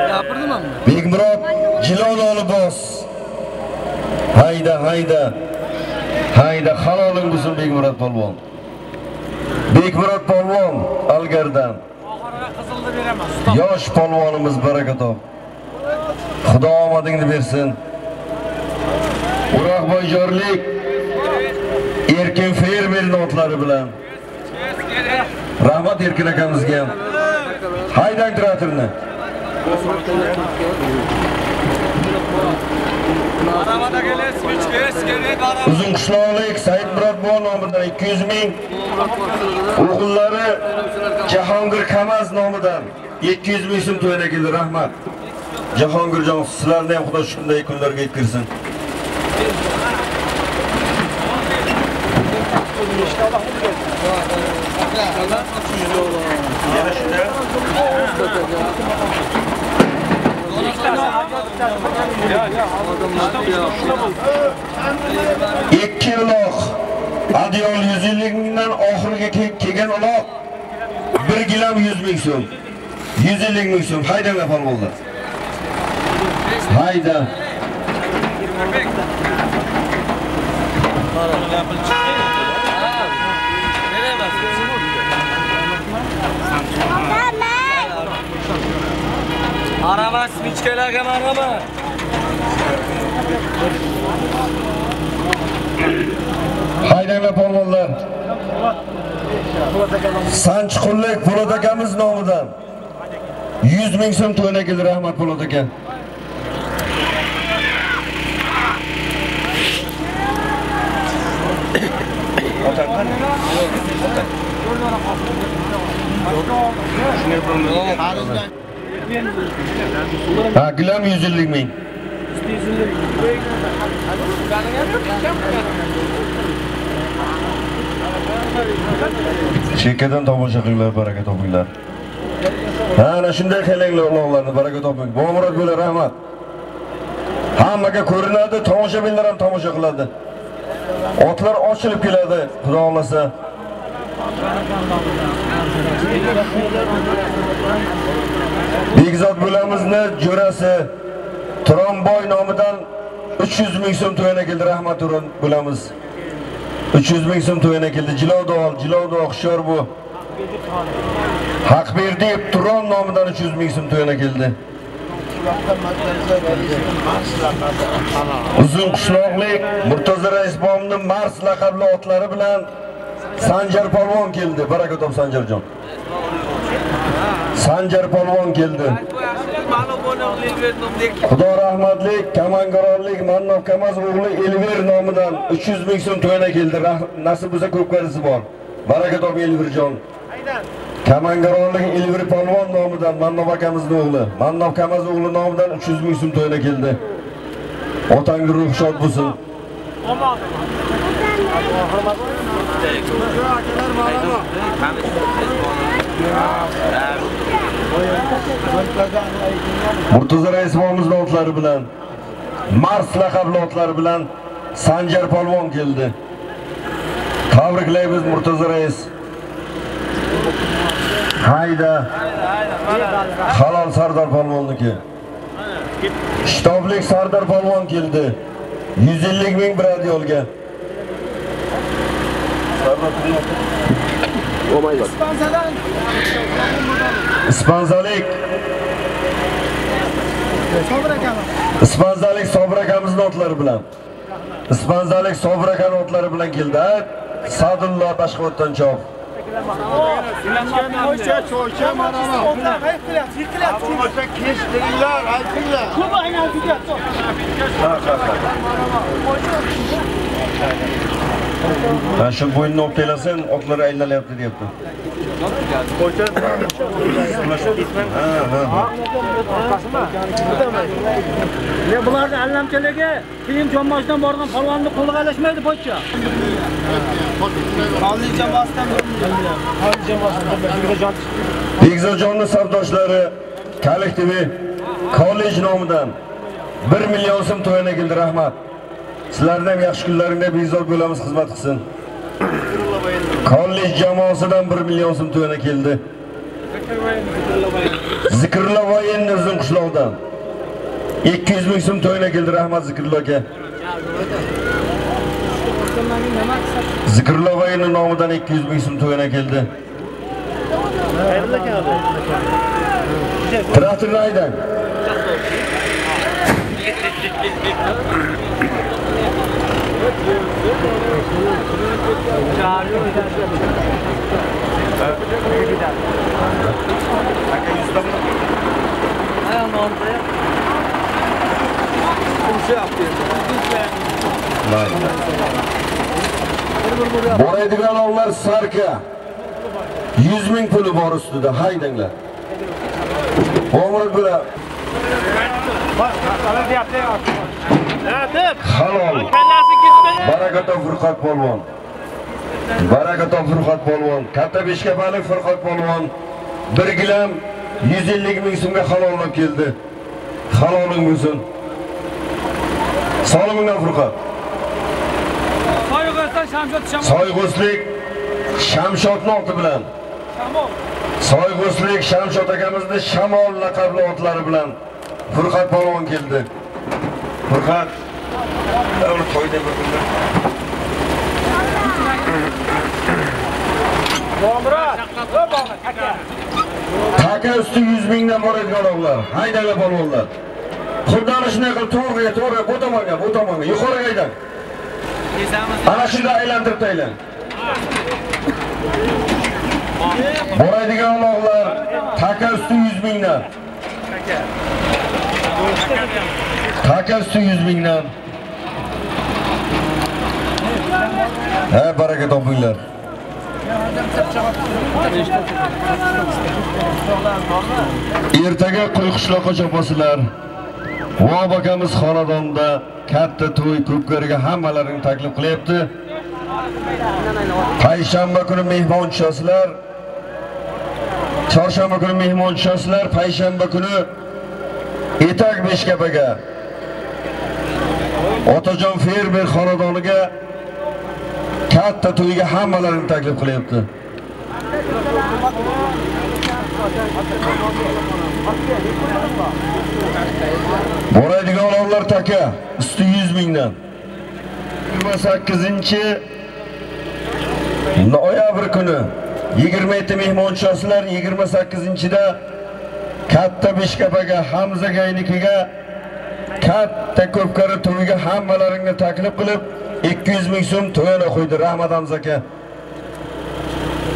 Gapirdim ama. Begmurod Jilololi bos. Hayda, hayda. Hayda, haloling bo'lsin Begmurod polvon. Begmurod polvon Algardan. Qizilni beraman. Yosh polvonimiz baraka top. Xudo omadingni bersin. Urug'boyjorlik Erkin fermer Erkin otlari bilan. Rahmat Erkin akamizga ham. Haydang traktorni. Uzun qishloqlik Said Murodboy nomidan 200 ming, o'g'illari Jahongir Kamaz nomidan 200 ming so'm to'yina keldi. Rahmat. Jahongirjon, sizlarni ham Xudo shunday kunlarga yetkazsin. Yana shunda ikki uloq adyol yuz yillikdan oxiriga ke- kelgan bir gilam yuz ming so'm. Yuz ellik ming so'm. Haydanglar polvonlar hayda Araba switchgalarga marhamat. haydanglar polvonlar sanchiqullik po'lat akamiz nomidan yuz ming so'm keldi rahmat po'lat aka ha gilam yuz ellik ming. Chekkadan tomosha qilinglar baraka topinglar. Ha ana shunday qilinglar uloqlarni baraka toping. Bomurod bo'la rahmat. Hammaga ko'rinadi tomoshabinlar ham tomosha qiladi. Otlar ochilib keladi xudo xohlasa. Bekzod bo'lamizni jo'rasi Turonboy nomidan 300 ming so'm to'yana keldi rahmat Turon bo'lamiz. 300 ming so'm to'yana keldi jilovda ol jilovda hushyor bu. Haqberdiyev Turon nomidan 300 ming so'm to'yana keldi. Uzun qishloqlik Murtaza rais Mars laqabli otlari bilan Sanjar polvon keldi. Baraka top Sanjarjon. Sanjar polvon keldi. Xudo rahmatlik, Kamangaronlik Mannov Kamaz o'g'li Elver nomidan 300 ming so'm to'yina keldi. Nasib bo'lsa ko'p qarisi bor. Baraka top aynan Kamangaronlik Elver polvon nomidan Mannov akamizni o'g'li. Mannov Kamaz o'g'li nomidan 300 ming so'm to'yga keldi. Otangni ruhi shod bo'lsin. Murtaza rais bobomizni otlari bilan Mars laqabli otlari bilan Sanjar polvon keldi. Tabriklaymiz Murtaza rais. Hayda. Halol Sardor polvonniki. Shtoblik Sardor polvon keldi. 150 ming birad yo'lga. Ispanzalik Ispanzalik Sobir akamizni otlari bilan. Ispanzalik Sobir akani otlari bilan keldi. Ha? Sadullo Tashqotdan chop. Kechdiringlar, aytinglar. Ha shu bo'yinni olib kelasan, otlari aylanyapti deyapti. Ha. Ne bularni allamchaligi kiyim jo'mmasdan borgan polvonni qo'lga alashmaydi pochcha. Oliy jamoasidan Oliy jamoasidan Bekzodjonni savdoshlari kollektivi kollej nomidan 1 million so'm to'yina keldi rahmat. Sizlarning ham yaxshi kunlaringda bezor bo'lamiz xizmat qilsin. Kollej jamoasidan 1 million so'm to'yina keldi. Zikrlavoyin uzun qishloqdan 200 ming so'm to'yina keldi rahmat Zikrlo aka. Zikrlavoyin nomidan 200 ming so'm to'yina keldi. Traktorni Boraydigan Boradigan sarka. 100 ming puli bor ustida, haydanglar. Omr bilan halol. Barakatov Furqat polvon. Barakatov Furqat polvon. Katta beshkapalik Furqat polvon. Bir gilam 150 ming so'mga halollab keldi. Haloling bo'lsin. Salomingdan Furqat. Soyg'uslik Shamshodning oti bilan. Soyg'uslik Shamshod akamizni Shamol laqabli otlari bilan Furqat polvon keldi. Furqat uni to'yda bir Taka usti 100 mingdan boradigan o'g'lar. Haydanglar polvonlar. Xuddi shunday qilib to'g'riga, to'g'riga, bu tomonga, bu tomonga, yuqoriga haydang. Ana shunda aylantirib taylang. Boradigan o'g'lar taka usti 100 mingdan. Taka usti 100 mingdan. Ha, baraka topinglar. Ertaga Quyqishloqqa chopasizlar. Vob akamiz xonadonda katta to'y ko'pkariga hammalarini taklif qilyapti. Payshanba kuni mehmon tushasizlar. Chorshanba kuni mehmon tushasizlar, payshanba kuni Etak Beshkapaga Otajon fermer xonadoniga katta to'yga hammalarini taklif qilyapti. Boradigan olovlar taka, usti 100 mingdan. 28 noyabr kuni 27 mehmonchasilar 28-da katta Beshkapaga, Hamza Gaynikiga katta ko'pkari to'yiga hammalaringni taklif qilib 200 ming so'm to'yana qo'ydi Rahmat Hamza aka.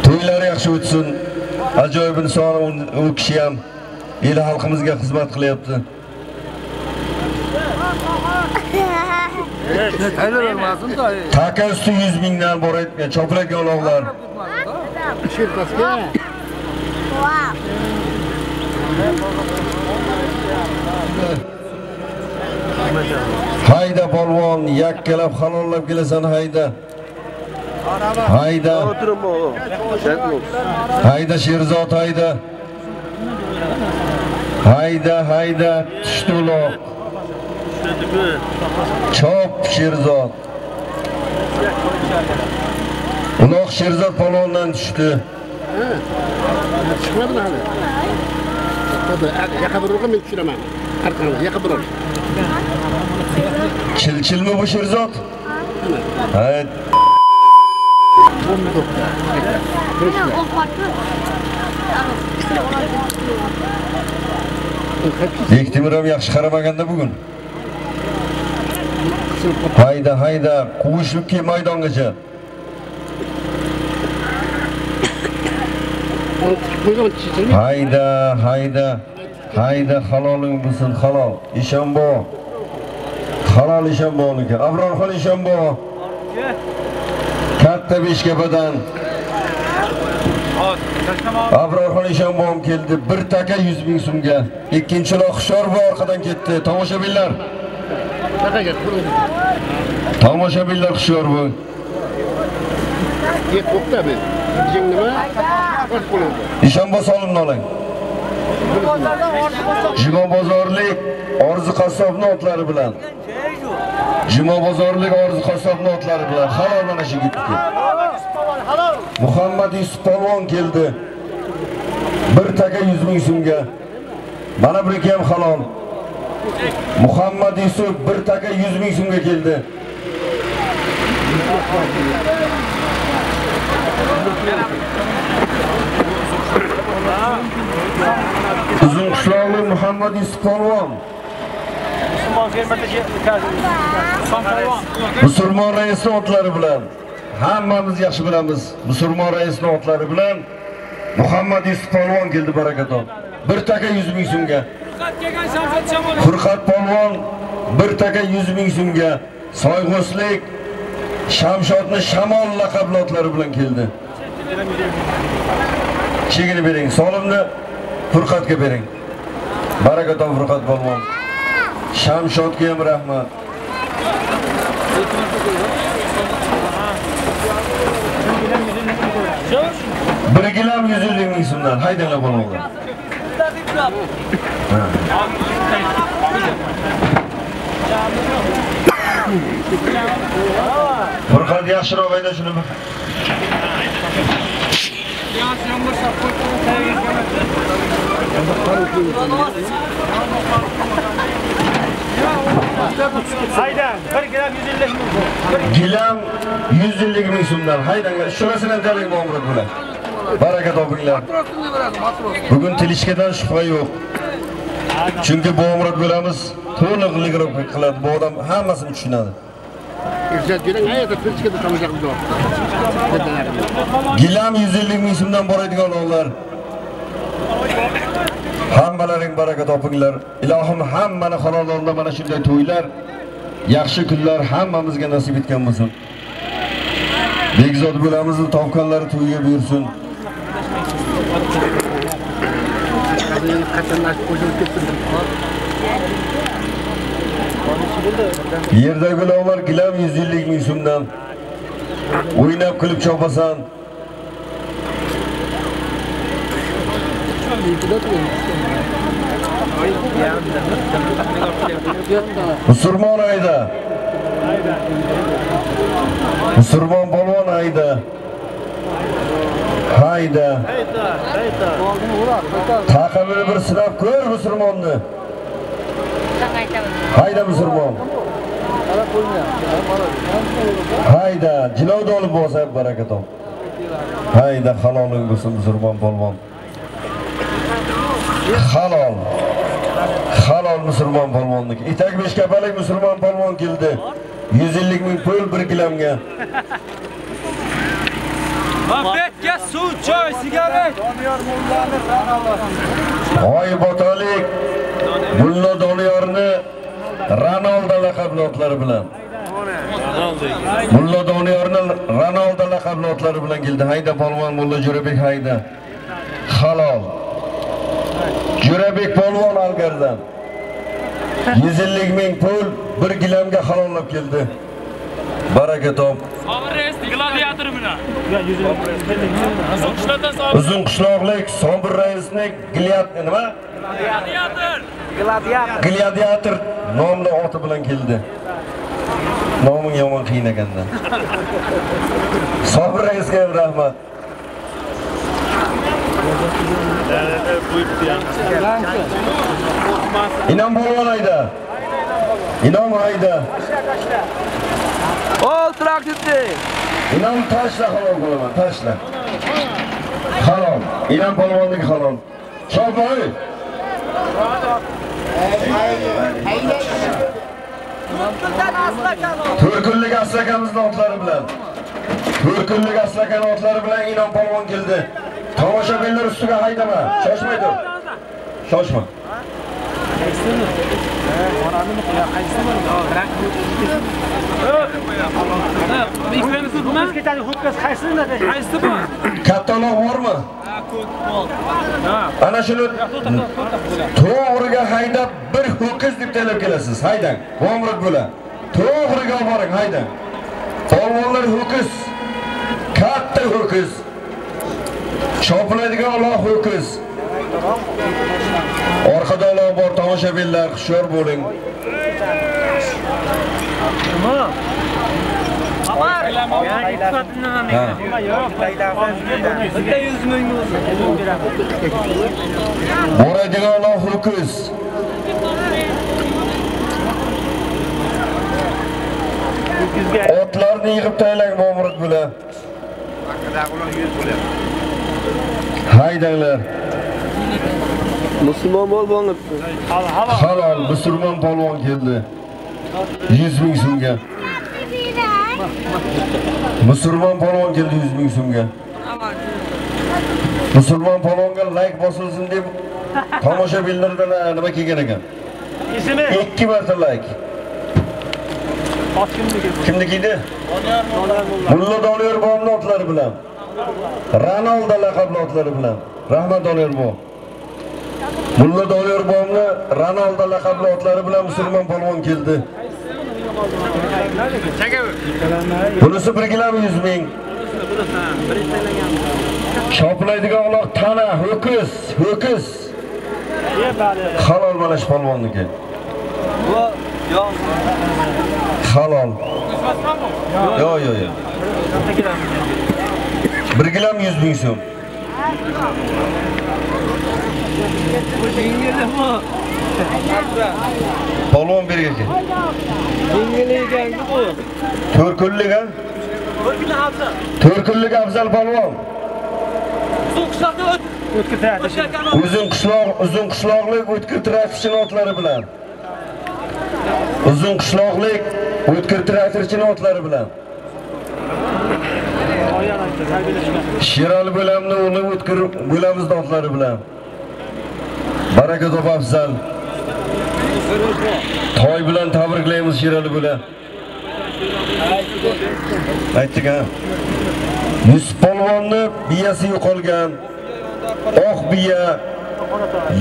To'ylari yaxshi o'tsin. Ajoyib inson u kishi ham el xalqimizga xizmat qilyapti. Taka usti 100 mingdan bor aytgan choplagan olovlar. Hayda polvon, yakkalab halollab kelasan hayda. Hayda. Hayda Sherzod hayda. Hayda, hayda, tushdi uloq. Chop Sherzod. Uloq Sherzod polvondan tushdi. Chiqmadi hali Yaqa birga men tushiraman orqangizga yaqa bir Chilchilmi bu Sherzod? Hayt. Bektemir ham yaxshi qaramaganda bugun. Hayda, hayda, quvishib kel maydongacha. Hayda, hayda. Hayda haloling bo'lsin, halol. Ishonbo. Halol Ishonboniki. Abrorxon Ishonbo. Katta Beshkapadan. Abrorxon Ishonbom keldi. Bir taka 100 ming so'mga. Ikkinchi bu orqadan ketdi. Tomoshabinlar. Tomoshabinlar Hushyor bu. Ket to'xta bir. Diying nima? Ishonbo solimni oling. Juma bozorlik Orzu qassobning otlari bilan. Juma bozorlik Orzu qassobning otlari bilan halol mana shu yigitniki. Muhammad Yusuf polvon keldi. Bir taka 100 ming so'mga. Mana buniki ham halol. Muhammad Yusuf bir taka 100 ming so'mga keldi. Uzun qishloqli Muhammad Yusuf polvon musulmon musulmon raisni otlari bilan hammamiz yaxshi bilamiz. Musulmon raisni otlari bilan muhammad yusuf polvon keldi barakaton bir taka yuz ming so'mga. Furqat polvon bir taka yuz ming so'mga. Soyg'o'slik shamshodni shamol laqabli otlari bilan keldi. Chegini bering solimni furqatga bering. Barakaton furqat polvon. Shamshodga ham rahmat bir gilam yuz ellik ming so'mdan haydanglar polvonlar furqat yaxshiroq hayda shuni bir haydan 1 gram 150 ming gilam 150 ming so'mdan haydanglar shurasini ham jaling bilan baraka topinglar bugun tilishkadan shubha yo'q chunki bu umrat bo'lamiz to'liq ligirovka qiladi bu odam hammasini tushunadi. Gilam 150 ming so'mdan boradigan o'g'illar hammalaring baraka topinglar. Ilohim hammani xonadonda mana shunday to'ylar yaxshi kunlar hammamizga nasib etgan bo'lsin. Bekzod bo'lamizni topganlari to'yga buyursin. Yerdagi ulovlar gilam 150 ming so'mdan. O'ynab kulib chopasan. Musulmon ayda musulmon polvon ayda hayda. Taqimini bir sinab ko'r musulmonni. Hayda musulmon. Hayda jilovni olib bo'lsa baraka top hayda haloling bo'lsin musulmon polvon halol. Halol musulmon polvonniki itak beshkapalik musulmon polvon keldi. 150 ming pul bir gilamga. Mabetga suv, choy, sigaret. oy botalik. Mulla doniyorni ranoldo laqabli otlari bilan. Mulla doniyorni ranoldo laqabli otlari bilan keldi. Hayda polvon mulla jo'rabek hayda. Halol jo'rabek polvon algardan 150 ming pul bir gilamga halollab keldi. Baraka top Sabir reis gladiator bilan. Uzun qishloqlik sobir raisni gilyat nima? Gladiator. gladiator. Nomli oti bilan keldi. Noming yomon qiynaganda sobir raisga rahmat inom polvon hayda inom hayda Ol traktorni. inom tashla halol bo'laman tashla halol inom polvonniki halol chopoy to'rt kunlik aslakamizni otlari bilan to'rt kunlik aslakani otlari bilan inom polvon keldi tomoshabinlar ustiga haydama. Shoshmay tur shoshma. Qaysi bor? kattaloq bormi? Ana shuni to'g'riga haydab bir ho'kiz deb taylab kelasiz. Haydang. Bomrid bo'la. To'g'riga olib boring haydang. Polvonlar ho'kiz. Katta ho'kiz. Chopiladigan uloq ho'kiz orqada uloq bor tomoshabinlar hushyor bo'ling. Boradigan uloq ho'kiz otlarni yig'ib taylang bomrid bo'la haydanglar. Musulmon polvonlar halol musulmon polvon keldi. 100 ming so'mga. Musulmon polvon keldi 100 ming so'mga. Musulmon polvonga layk bosilsin deb tomoshabinlardan nima kelgan ekan? Ismi? Ikki marta layk ot kimniki? Kimnikiydi? Mulla doniyor bobni otlari bilan ronaldo laqabli otlari bilan. Rahmat doniyor mulla doniyor ronaldo laqabli otlari bilan musulmon polvon keldi. Bunisi 1 gilam 100 ming? Shoplaydigan uloq tana ho'kiz ho'kiz. Halol mana shu polvonniki. Halol. Yo'q yo'q yo'q bir gilam yuz ming so'm polvon berga bu? to'rt kunlik a to'rt kunlik afzal polvon. Uzun qishloq uzun qishloqlik o'tkir traktorchini otlari bilan. Uzun qishloqlik o'tkir traktorchini otlari bilan. Sherali bo'lamni o'g'li o'tkir bo'lamizni otlari bilan. Baraka top toy bilan tabriklaymiz sherali bo'la aytdik ha. Yusuf polvonni biyasi yo'qolgan. Oq biya.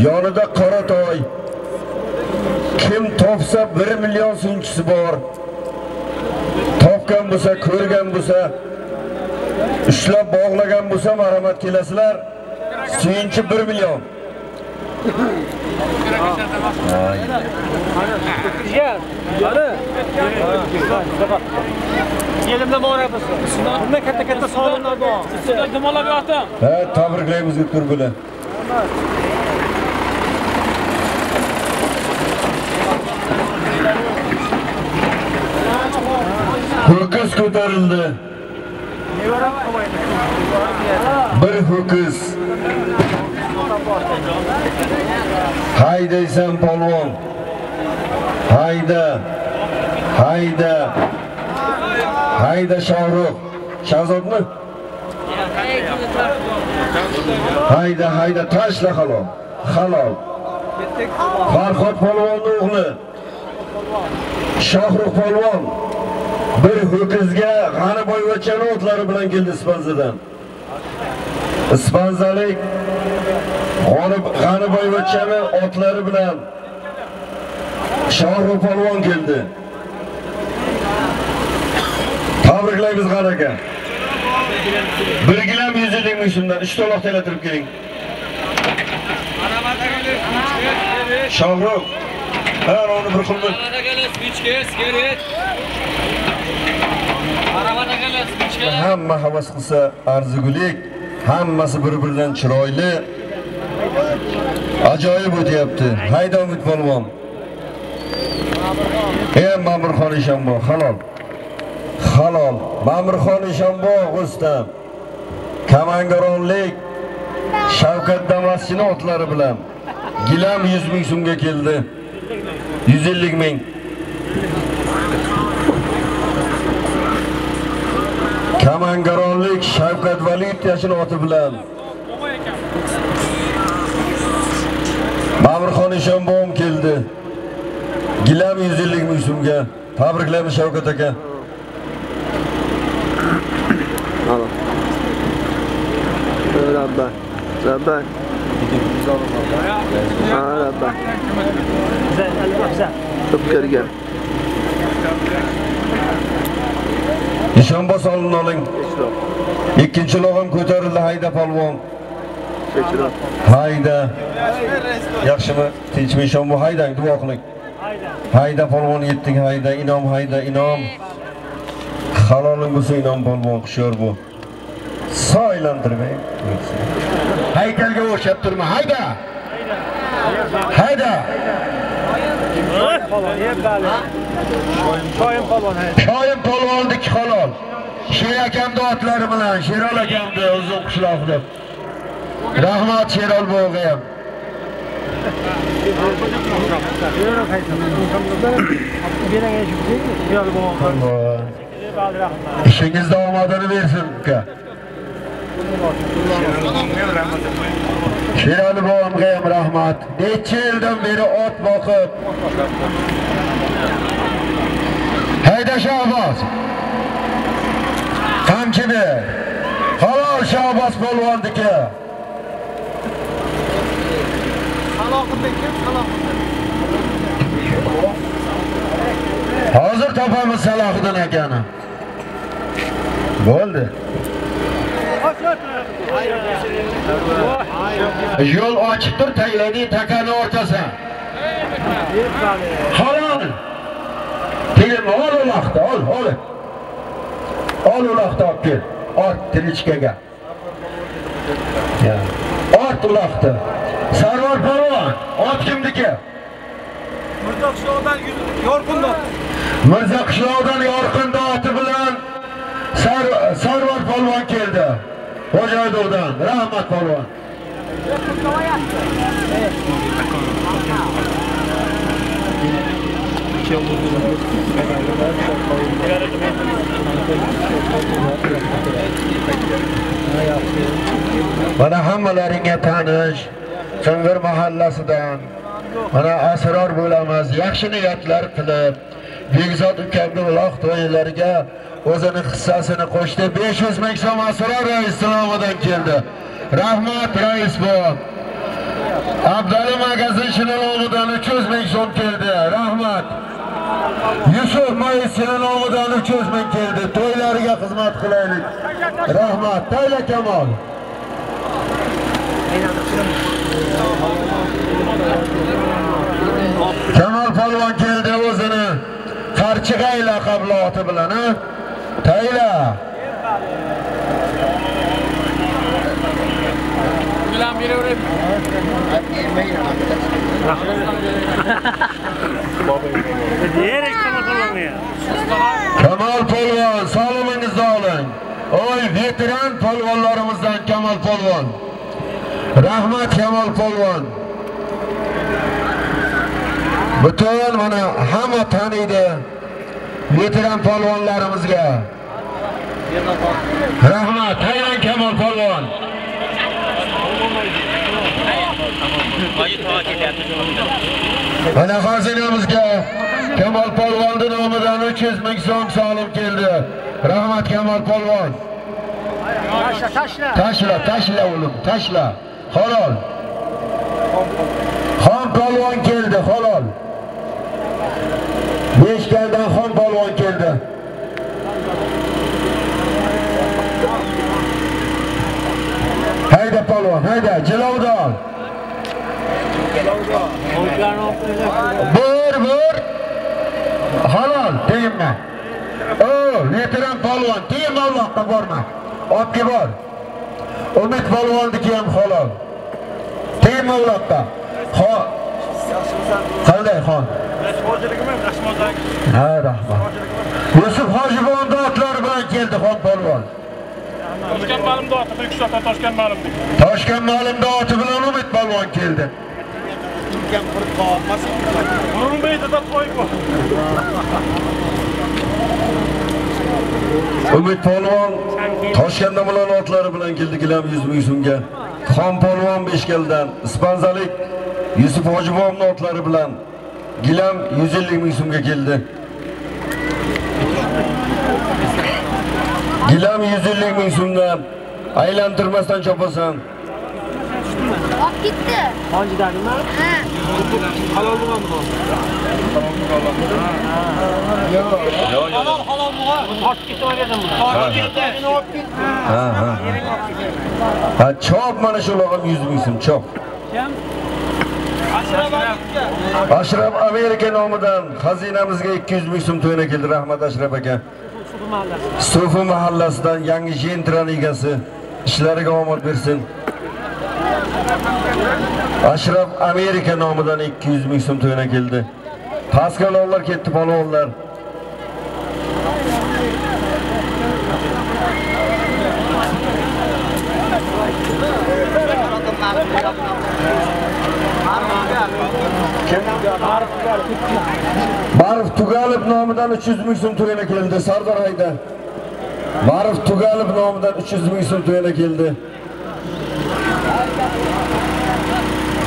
Yonida qora toy. Kim topsa 1 million so'mchisi bor. Topgan bo'lsa ko'rgan bo'lsa ushlab bog'lagan bo'lsa marhamat kelasizlar. Suyunchi 1 million. Yelimda boramiz bunda katta katta sovrinlar bor. Dumalab yotim ha tabriklaymiz o'tkir bo'la ho'kiz ko'tarildi bir ho'kiz. Haydaysan polvon. Hayda hayda hayda shohruh shahzodmi hayda hayda tashla halol. Halol. Farhod polvonni o'g'li. Shohruh polvon. Bir ho'kizga g'aniboyvachchani otlari bilan keldi ispanzadan. Ispanzalik g'aniboyvachchani otlari bilan shohruh polvon keldi. Tabriklaymiz g'ani aka bir gilam yuz ellik shundan. So'mdan uch to'loq taylatirib keling. Shohruh ha uni bir xil hamma havas qilsa arzigulik hammasi bir biridan chiroyli. Ajoyib o'tyapti. Hayda umid polvon ey mamirxon eshonbo halol. Halol. Mamirxon eshonbo rustam kamangaronlik. Shavkat damaschini otlari bilan. Gilam 100 ming so'mga keldi. 150 ming. Kamangaronlik shavkat valiyevni oti bilan. Ma'murxon eshonbo'm keldi. Gilam 150 ming so'mga tabriklaymiz shavkat aka? Rabba. Rabba. Ha, Rabba. Çok gergen. Nishonbo solini oling. Ikkinchi log'im ko'tarildi hayda palvon. Hayda. Yaxshimi? Tinchmi Nishonbo haydang, duo qiling. Hayda palvon yetding, hayda, inom, hayda, inom. Haloling bo'lsa inom polvon, hushyor bu. Sog' Haykalga o'xshab turma. Hayda. Hayda. Shoyim polvon Shoyim polvondik halol. Sher akamni otlari bilan, Sherol akamni uzun qishloqni. Rahmat Sherol bog'i ham. ishingiz omadini bersin uka sherali bobomga ham rahmat necha yildan beri ot boqib hayda shahboz qamchi ber halol shahboz polvonniki hozir topamiz salohiddin akani. Bo'ldi. Yo'l ochiqdir taylading takani o'rtasi. Halol. Keyin ol uloqni ol ol ol. Uloqni olib kel. Ot tilichkaga. Ot uloqni sarvar polvon ot kimniki? Mirzo qishloqdan yorqin ot. mirzo qishloqdan yorqin oti bilan Sar- sarvar polvon keldi. Xo'jaydovdan rahmat polvon mana hammalaringga tanish Sing'ir mahallasidan mana asror bo'lamiz. Yaxshi niyatlar qilib Begzod ukamning uloq to'ylariga o'zini hissasini qo'shdi. 500 ming so'm asror rais nomidan keldi. Rahmat rais bob Abdali magazin nomidan 300 ming so'm keldi. Rahmat. Yusuf Mayis nomidan 300 ming keldi to'ylariga xizmat qilaylik rahmat Tayla Kamol Kamol polvon keldi o'zini Qarchig'ay laqabli oti bilan, ha? Tayla. Bilan beraverib. Kamal polvon, salomingizni oling. Oy, veteran polvonlarimizdan Kamal polvon. Rahmat Kamal polvon. Butun mana hamma taniydi veteran polvonlarimizga. Rahmat, Taylan Kamal polvon. Mana xazinamizga Kamol polvonni nomidan 300 ming so'm solim keldi. Rahmat Kamol polvon. Tashla, tashla. Tashla, tashla o'g'lim, tashla. Halol. Xon polvon keldi, halol. Beshkaldan xon polvon keldi. Hayda polvon, hayda, jilovdor. Bur, bur. Halol, tegma. O, veteran polvon, tegma Allohga borma. Olib bor. Umid polvonniki ham halol. Tegma uloqqa. Xo. Qanday xon? Ha, rahmat. Yusuf Hojibon dotlari bilan keldi xon polvon. Turkistonda Toshkent ma'lumda. Toshkent ma'lumda oti bilan Umid polvon keldi. Urumbayda to'y bor. Umid polvon Toshkentda bilan otlari bilan keldi gilam 100 ming so'mga. Xon polvon Beshkaldan Ispanzalik Yusuf Hojibovning otlari bilan gilam 150 ming so'mga keldi. Gilam 150 ming so'mdan aylantirmasdan chopasan. Olib ketdi. Hojidanmi? Ha. Halol bo'lganmi bu? Halol, halol bo'lgan. Tortib ketaverdim buni. Tortib ketdi. Olib ketdi. Ha, ha. Ha, chop mana shu log'am 100 ming so'm chop. Ashraf Amerika nomidan xazinamizga 200 ming so'm to'yina keldi. Rahmat Ashraf aka. Sufi mahallasidan yangi jentran egasi ishlariga omad bersin. Ashraf Amerika nomidan 200 ming so'm to'yina keldi. Paskalovlar ketdi polvonlar. Marif Tugalov nomidan 300 ming so'm to'yana keldi Sardor Hayda. Marif Tugalov nomidan 300 ming so'm to'yana keldi.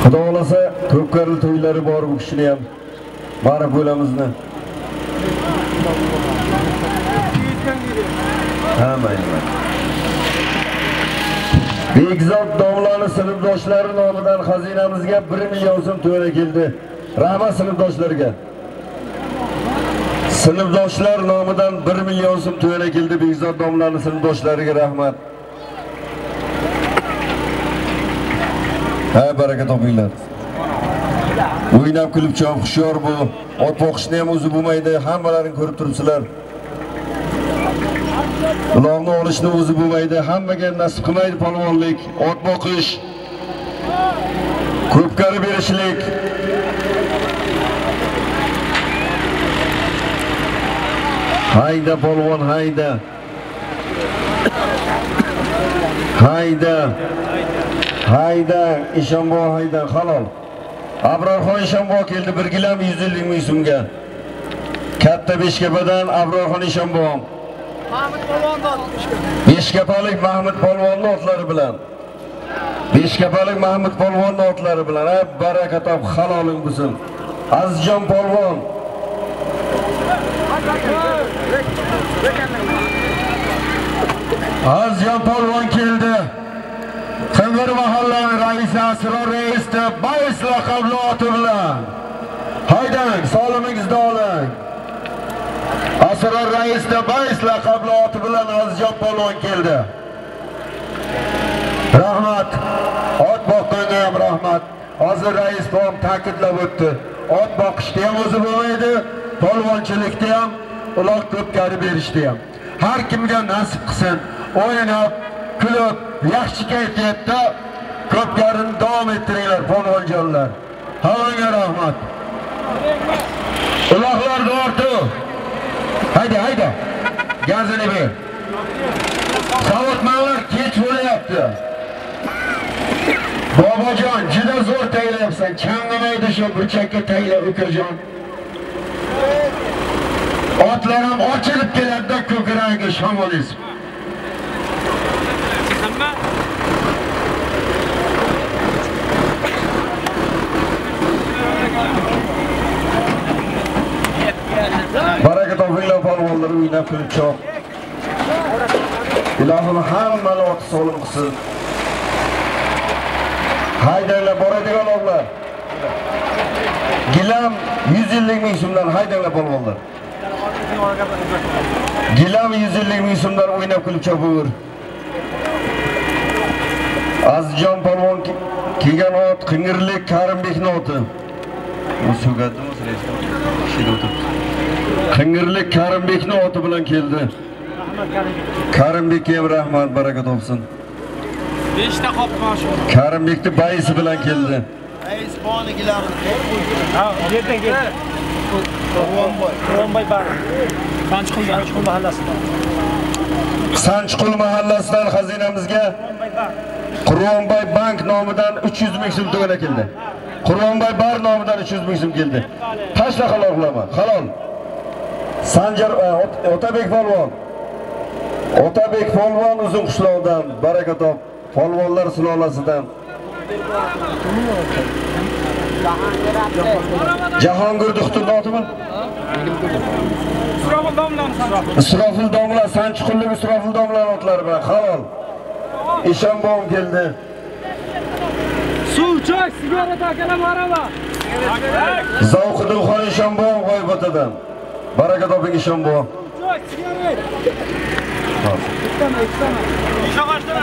Xudo xolasa ko'pkarli to'ylari bor bu kishini ham. Marif bo'lamizni. Ha, mayli. Bekzod domlani sinfdoshlari nomidan xazinamizga 1 million so'm to'la keldi. Rahmat sinfdoshlarga. Sinfdoshlar nomidan 1 million so'm to'la keldi Bekzod domlani sinfdoshlariga rahmat. Ha, baraka topinglar. O'ynab kulib chop hushyor bu. Ot boqishni ham o'zi bo'lmaydi, hammalaring ko'rib turibsizlar. Ularni olishni o'zi bo'lmaydi, hammaga nasib qilmaydi polvonlik, ot boqish, ko'pkari berishlik. Hayda polvon, hayda. Hayda. Hayda, Ishonbo hayda, halol. Abrorxon Ishonbo keldi, bir gilam 150 ming so'mga. Katta Beshkapadan Abrorxon Ishonbo. Beshkapalik Mahmud polvonning otlari bilan. Beshkapalik Mahmud polvonning otlari bilan, ha, baraka top, haloling bo'lsin. Azizjon polvon. Azizjon polvon keldi. Qing'ir mahallani raisi Asror reisni Bayis laqabli oti bilan. Haydang, salomingizni oling. Asror raisni Bayis laqabli oti bilan Azizjon polvon keldi. Rahmat. Ot boqqanga ham rahmat. Hozir rais tom ta'kidlab o'tdi. Ot boqishda ham o'zi bo'lmaydi, polvonchilikda ham uloq ko'pkari berishdi ham. Har kimga nasib qilsin, o'ynab, kulib, yaxshi kayfiyatda ko'pkarini davom ettiringlar polvonjonlar. Hammaga rahmat. Uloqlar ortu. Hayda, hayda. Gazini ber. Savotmanlar kech bo'layapti. Bobojon, juda zo'r taylayapsan. Changamaydi shu burchakka tayla ukajon. Otlar ham ochilib keladi ko'kragiga shamolis. Baraka topinglar polvonlar o'ynab kulib choq. Ilohim hammani oti solim qilsin. Haydanglar boradigan o'g'lar. Gilam 150 ming so'mdan haydanglar polvonlar. Gilam 150 ming so'mdan o'ynab kulib chopaver. Azizjon polvon kelgan ot Qing'irlik Karimbekning oti. U so'gadimi Shida o'tiribdi. Qing'irlik Karimbekning oti bilan keldi. Karimbekka ham rahmat, baraka topsin. 5 ta qopqon shu. Karimbekni bayisi bilan keldi. Rais bonikilarni Ha, yerdan keldi. Qurvonboy, Qurvonboy bar. Sanchqul, Sanchqul mahallasidan. Sanchqul mahallasidan xazinamizga Qurvonboy bank nomidan 300 ming so'm to'g'ana keldi. Qurvonboy bar nomidan 300 ming so'm keldi. Tashla halol qilaman. Halol. Sanjar e, Otabek polvon. Otabek polvon uzun qishloqdan baraka top. Polvonlar sulolasidan. Jahongir doktorning otimi? Surofil domlani sanchqul. Isrofil domla, Sanchiqullik Isrofil otlari bilan halol. Eshonbom keldi. Suv, choy, sigara takalar marama. Zavqiddin xon Eshonbom g'oybatadan. Baraka toping sigara. Shoqashdan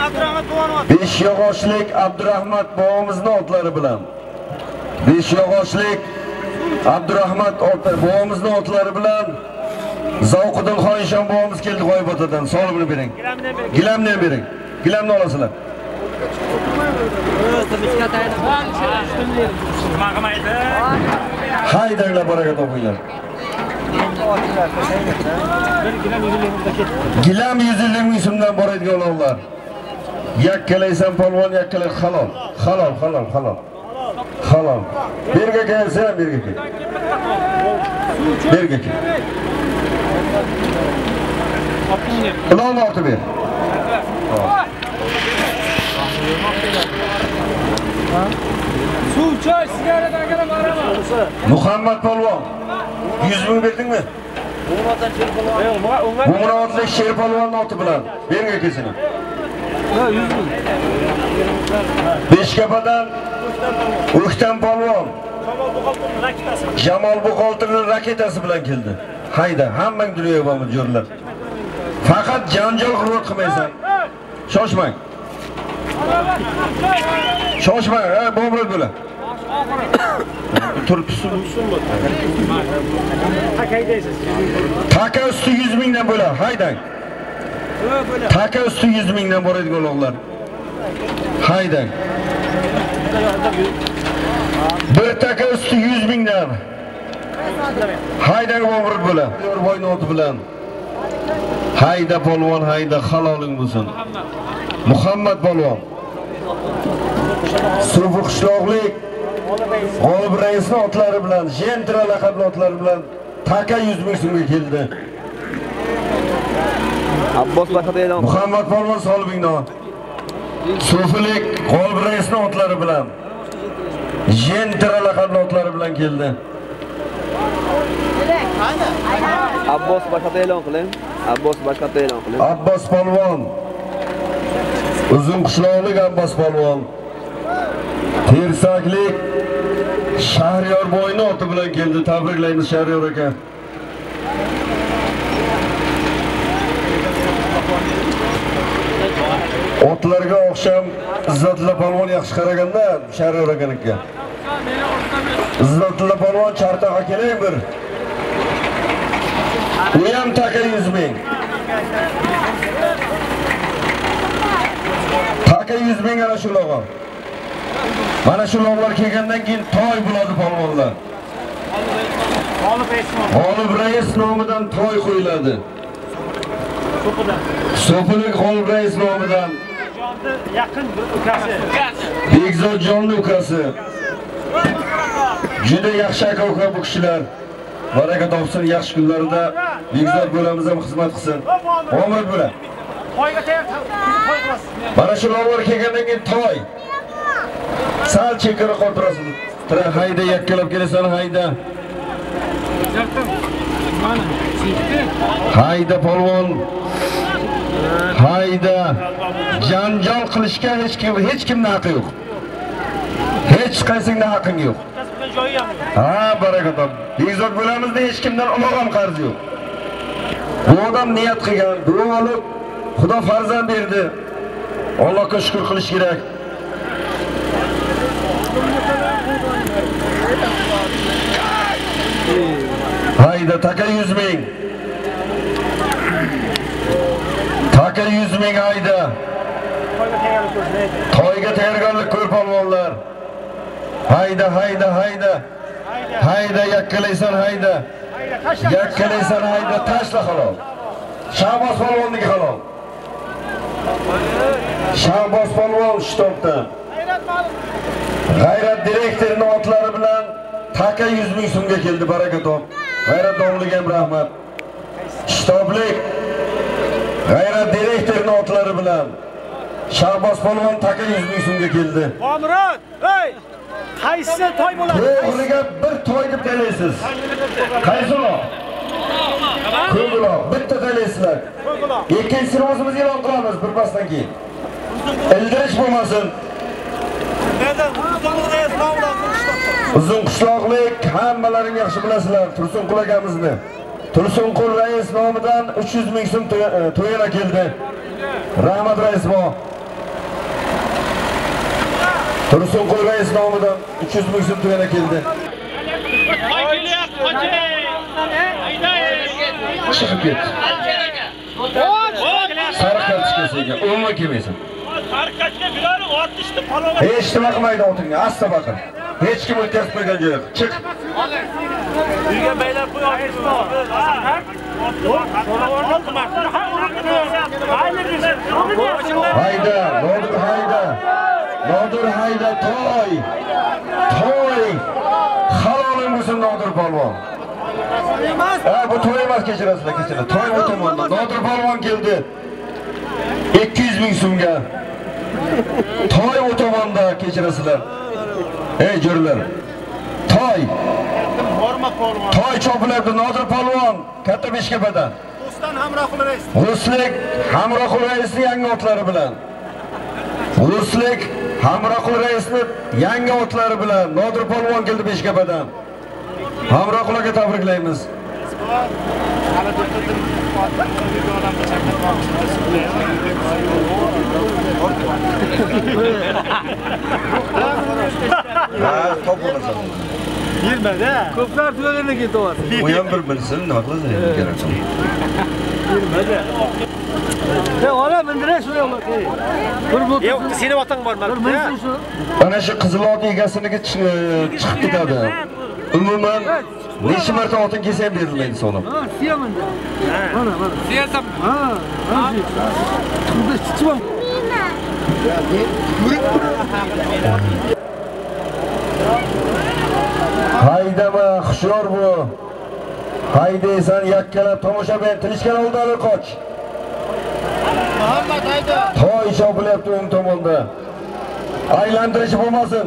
Abdurahmat bobomizning otlari bilan. Besh yog'ochlik Abdurahmat ota bobomizning otlari bilan Zavqiddin xon Eshon bobomiz keldi g'oybatadan. Solimini bering. Gilamni ham bering. Gilamni olasizlar. Haydanglar baraka topinglar. Gilam 150 ming so'mdan boradigan o'g'lar. Yakkalaysan polvon, yakkalay halol. Halol, halol, halol. Halol. Berga kel, sen ham berga kel. Berga kel. Ilonni otib ber. Suv, choy, sigaret akara baraman. Muhammad polvon. 100 ming berdingmi? Bu munovatlik sher polvonni oti bilan. Berga kelsin. Ha, 100 ming. Beshkapadan O'ktam polvon Jamol Buxoltirning raketasi bilan keldi. Hayda, hammang dunyoga bormi jo'rlar. Faqat janjal hurmat qilmaysan. Shoshmang. Shoshmang, ha, bo'mir bo'la. Turibsiz. Taka usti 100 mingdan bo'la, haydang. Taka usti 100 mingdan boradigan o'g'illar. Haydang. Bir taka usti 100 mingdan. Haydang bo'mir bo'la. Yorboyni oti bilan. Hayda polvon, hayda haloling bo'lsin. Muhammad polvon. Suvi qishloqlik G'olib raisning otlari bilan, Jentra laqabli otlari bilan taka 100 ming so'mga keldi. Abbos e'lon Muhammad polvon Solibingno. Sufilik G'olib raisning otlari bilan, Jentra laqabli otlari bilan keldi. Abbos boshqa e'lon qiling. Abbos boshqa e'lon qiling. Abbos polvon. Uzun qishloqlik Abbos polvon. Tersaklik Shahriyor boyni oti bilan keldi. Tabriklaymiz Shahriyor aka. Otlarga o'xsham Izzatilla polvon yaxshi qaraganda Shahriyor akanikiga. Izzatilla polvon chartaqa keling bir. U ham taka 100 ming. Taka 100 ming ana shu logo. Mana shu logolar kelgandan keyin toy bo'ladi polvonlar. G'olib rais nomidan toy qo'yiladi. So'pilik g'olib rais nomidan Yaqin bir ukasi. Bekzod ukasi. Juda yaxshi aka-uka bu kishilar. Baraka topsin yaxshi kunlarida Bekzod bo'lamiz ham xizmat qilsin. Omad bo'la. Tayyor. Mana shu logolar kelgandan keyin toy. Sal chekara qoldirasiz. Tira hayda yakkalab kelasan hayda. Hayda polvon. Hayda. Janjal qilishga hech kim hech kimning haqqi yo'q. Hech qaysingning haqqing yo'q. Joyi ham. Ha, baraka top. Bezod bo'lamizda hech kimdan ulug'am ham qarz yo'q. Bu odam niyat qilgan, duo olib, Xudo farzand berdi. Allohga shukr qilish kerak. Hayda, taka 100 ming. Taka 100 ming hayda. Toyga tayyorgarlik ko'r polvonlar. Hayda, hayda, hayda. Hayda, yakkalaysan hayda. Yakkalaysan hayda, tashla halol. Shahboz polvonniki halol. Shahboz polvon shtobdan. G'ayrat direktorining otlari bilan taka 100 ming so'mga keldi, baraka top. G'ayrat domliga ham rahmat. Shtoblik G'ayrat direktorining otlari bilan Shahboz polvon taka 100 ming so'mga keldi. Omurod, hey! Qaysi toy bo'ladi? O'g'liga bir toy deb tanlaysiz. Qaysi uloq? Ko'p bitta tanlaysizlar. Ikkinchisini o'zimiz e'lon qilamiz bir pasdan keyin. Ildirish bo'lmasin. Uzun qishloqlik hammalaring yaxshi bilasizlar. Tursunqul akamizni. Tursunqul rais nomidan 300 ming so'm e, to'yana keldi. Rahmat rais bo'l. Tursunqul rais nomidan 300 ming so'm to'yana keldi. Chiqib ket. Sariq kartochkasiga umuman kelmaysan. Sarkashga birari otishdi palova. Hech nima qilmaydi otingga, asta baqir. Hech kim o'tkazib qo'ygan joyi yo'q. Chiq. Uyga qo'y qo'yasiz. Hayda, Nodir hayda. Nodir hayda toy. to'y. Haloling bo'lsin nodir polvon. Ha bu to'y emas kechirasizlar kechirasizlar to'y bu tomonda nodir polvon keldi. 200 ming so'mga. Toy u tomonda kechirasizlar ey jo'ralar toy. Toy chopilyapti nodir polvon. Katta beshkapadan Do'stdan hamrohli rais. ruslik hamroqul raisni yangi otlari bilan. Ruslik hamroqul raisni yangi otlari bilan nodir polvon keldi beshkapadan hamroqul aka tabriklaymiz ha top bo'lasan Yirmada. Ko'plar tugagandan keyin to'g'asi. u ham bir bilsin nima qilasiz endi kerak ola bindira shu yo'lga. Yo'q, seni otang bormadi. Mana shu Qizilotning egasiniki chiqib ketadi. Umuman necha marta otin kelsa ham berilmaydi soni. Ha, siyaminda. Mana, mana. Siyasam. Ha. Bunda chichib. Haydama, xushyor bo'l. Haydaysan yakkalab tomoshabin tilishgan oldani qoch. Muhammad hayda. toy chopilyapti o'ng tomonda. Aylantirish bo'lmasin.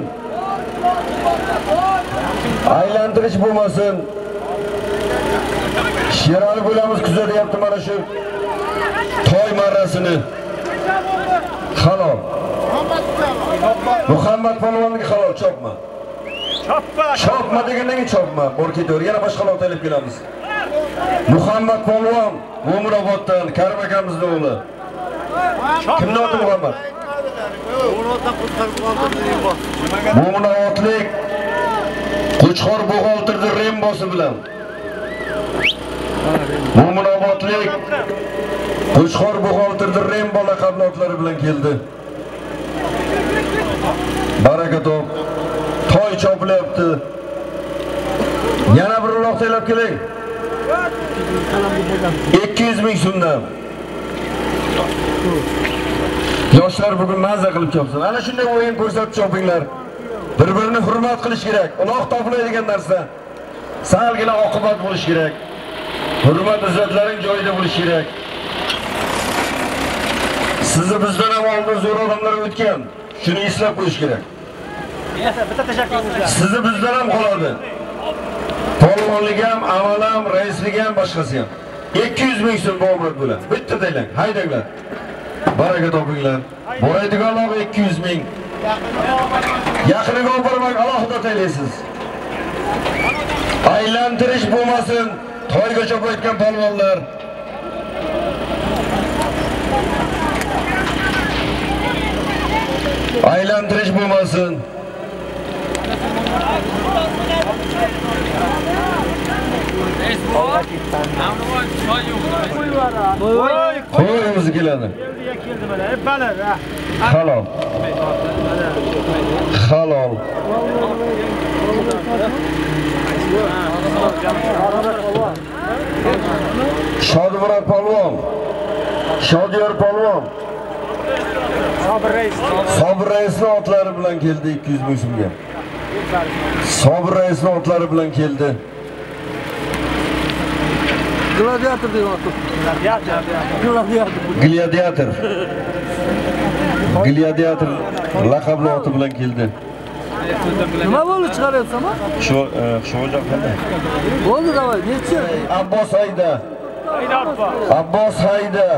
Aylantirish bo'lmasin. Sherali bo'lamiz kuzatyapti mana shu toy marrasini. Halol. Muhammad polvonniki halol chopma Choppa. chopma degandan keyin chopma. Bor ketaver yana boshqa lot olib kelamiz. Muhammad polvon mo'minoboddan karim akamizni o'g'li. Kimni oti muhammad? Mo'minobodlik qo'chqor buxgalterni rembosi bilan. Mo'minobodlik qo'chqor buxgalterni rembo laqabli otlari bilan keldi. Baraka top toy chopilyapti. Yana bir uloq saylab keling 200 ming so'mdan yoshlar bugun mazza qilib chopsin. Ana shunday o'yin ko'rsatib chopinglar. Bir birini hurmat qilish kerak. Uloq topiladigan narsa. Salgina oqibat bo'lishi kerak. Hurmat izzatlaring joyida bo'lishi kerak. Sizni bizdan ham oldin zo'r odamlar o'tgan. Shuni eslab qo'yish kerak. Bitta sizni bizdan ham qoladi. Polvonlik ham amal ham raislik ham boshqasi ham. 200 ming so'm bomrod bilan bitta taylang haydanglar baraka topinglar. Boradiganlar 200 ming. Yaqiniga olib bormang alohida taylaysiz. Aylantirish bo'lmasin. Toyga chopayotgan polvonlar. Aylantirish bo'lmasin. Qo'y o'zi halol. Halol. Shodmurod polvon. Shodiyor polvon. Sobir rais. sobir raisni otlari bilan keldi 200 ming so'mga sobir raisni otlari bilan keldi. Gladiator deyapti. Gladiator. gladiator. Gladiator laqabli oti bilan keldi. Nima bo'ldi chiqaryapsan shu shujaq qanday? Bo'ldi davay, nechi? abbos hayda. Abbos hayda.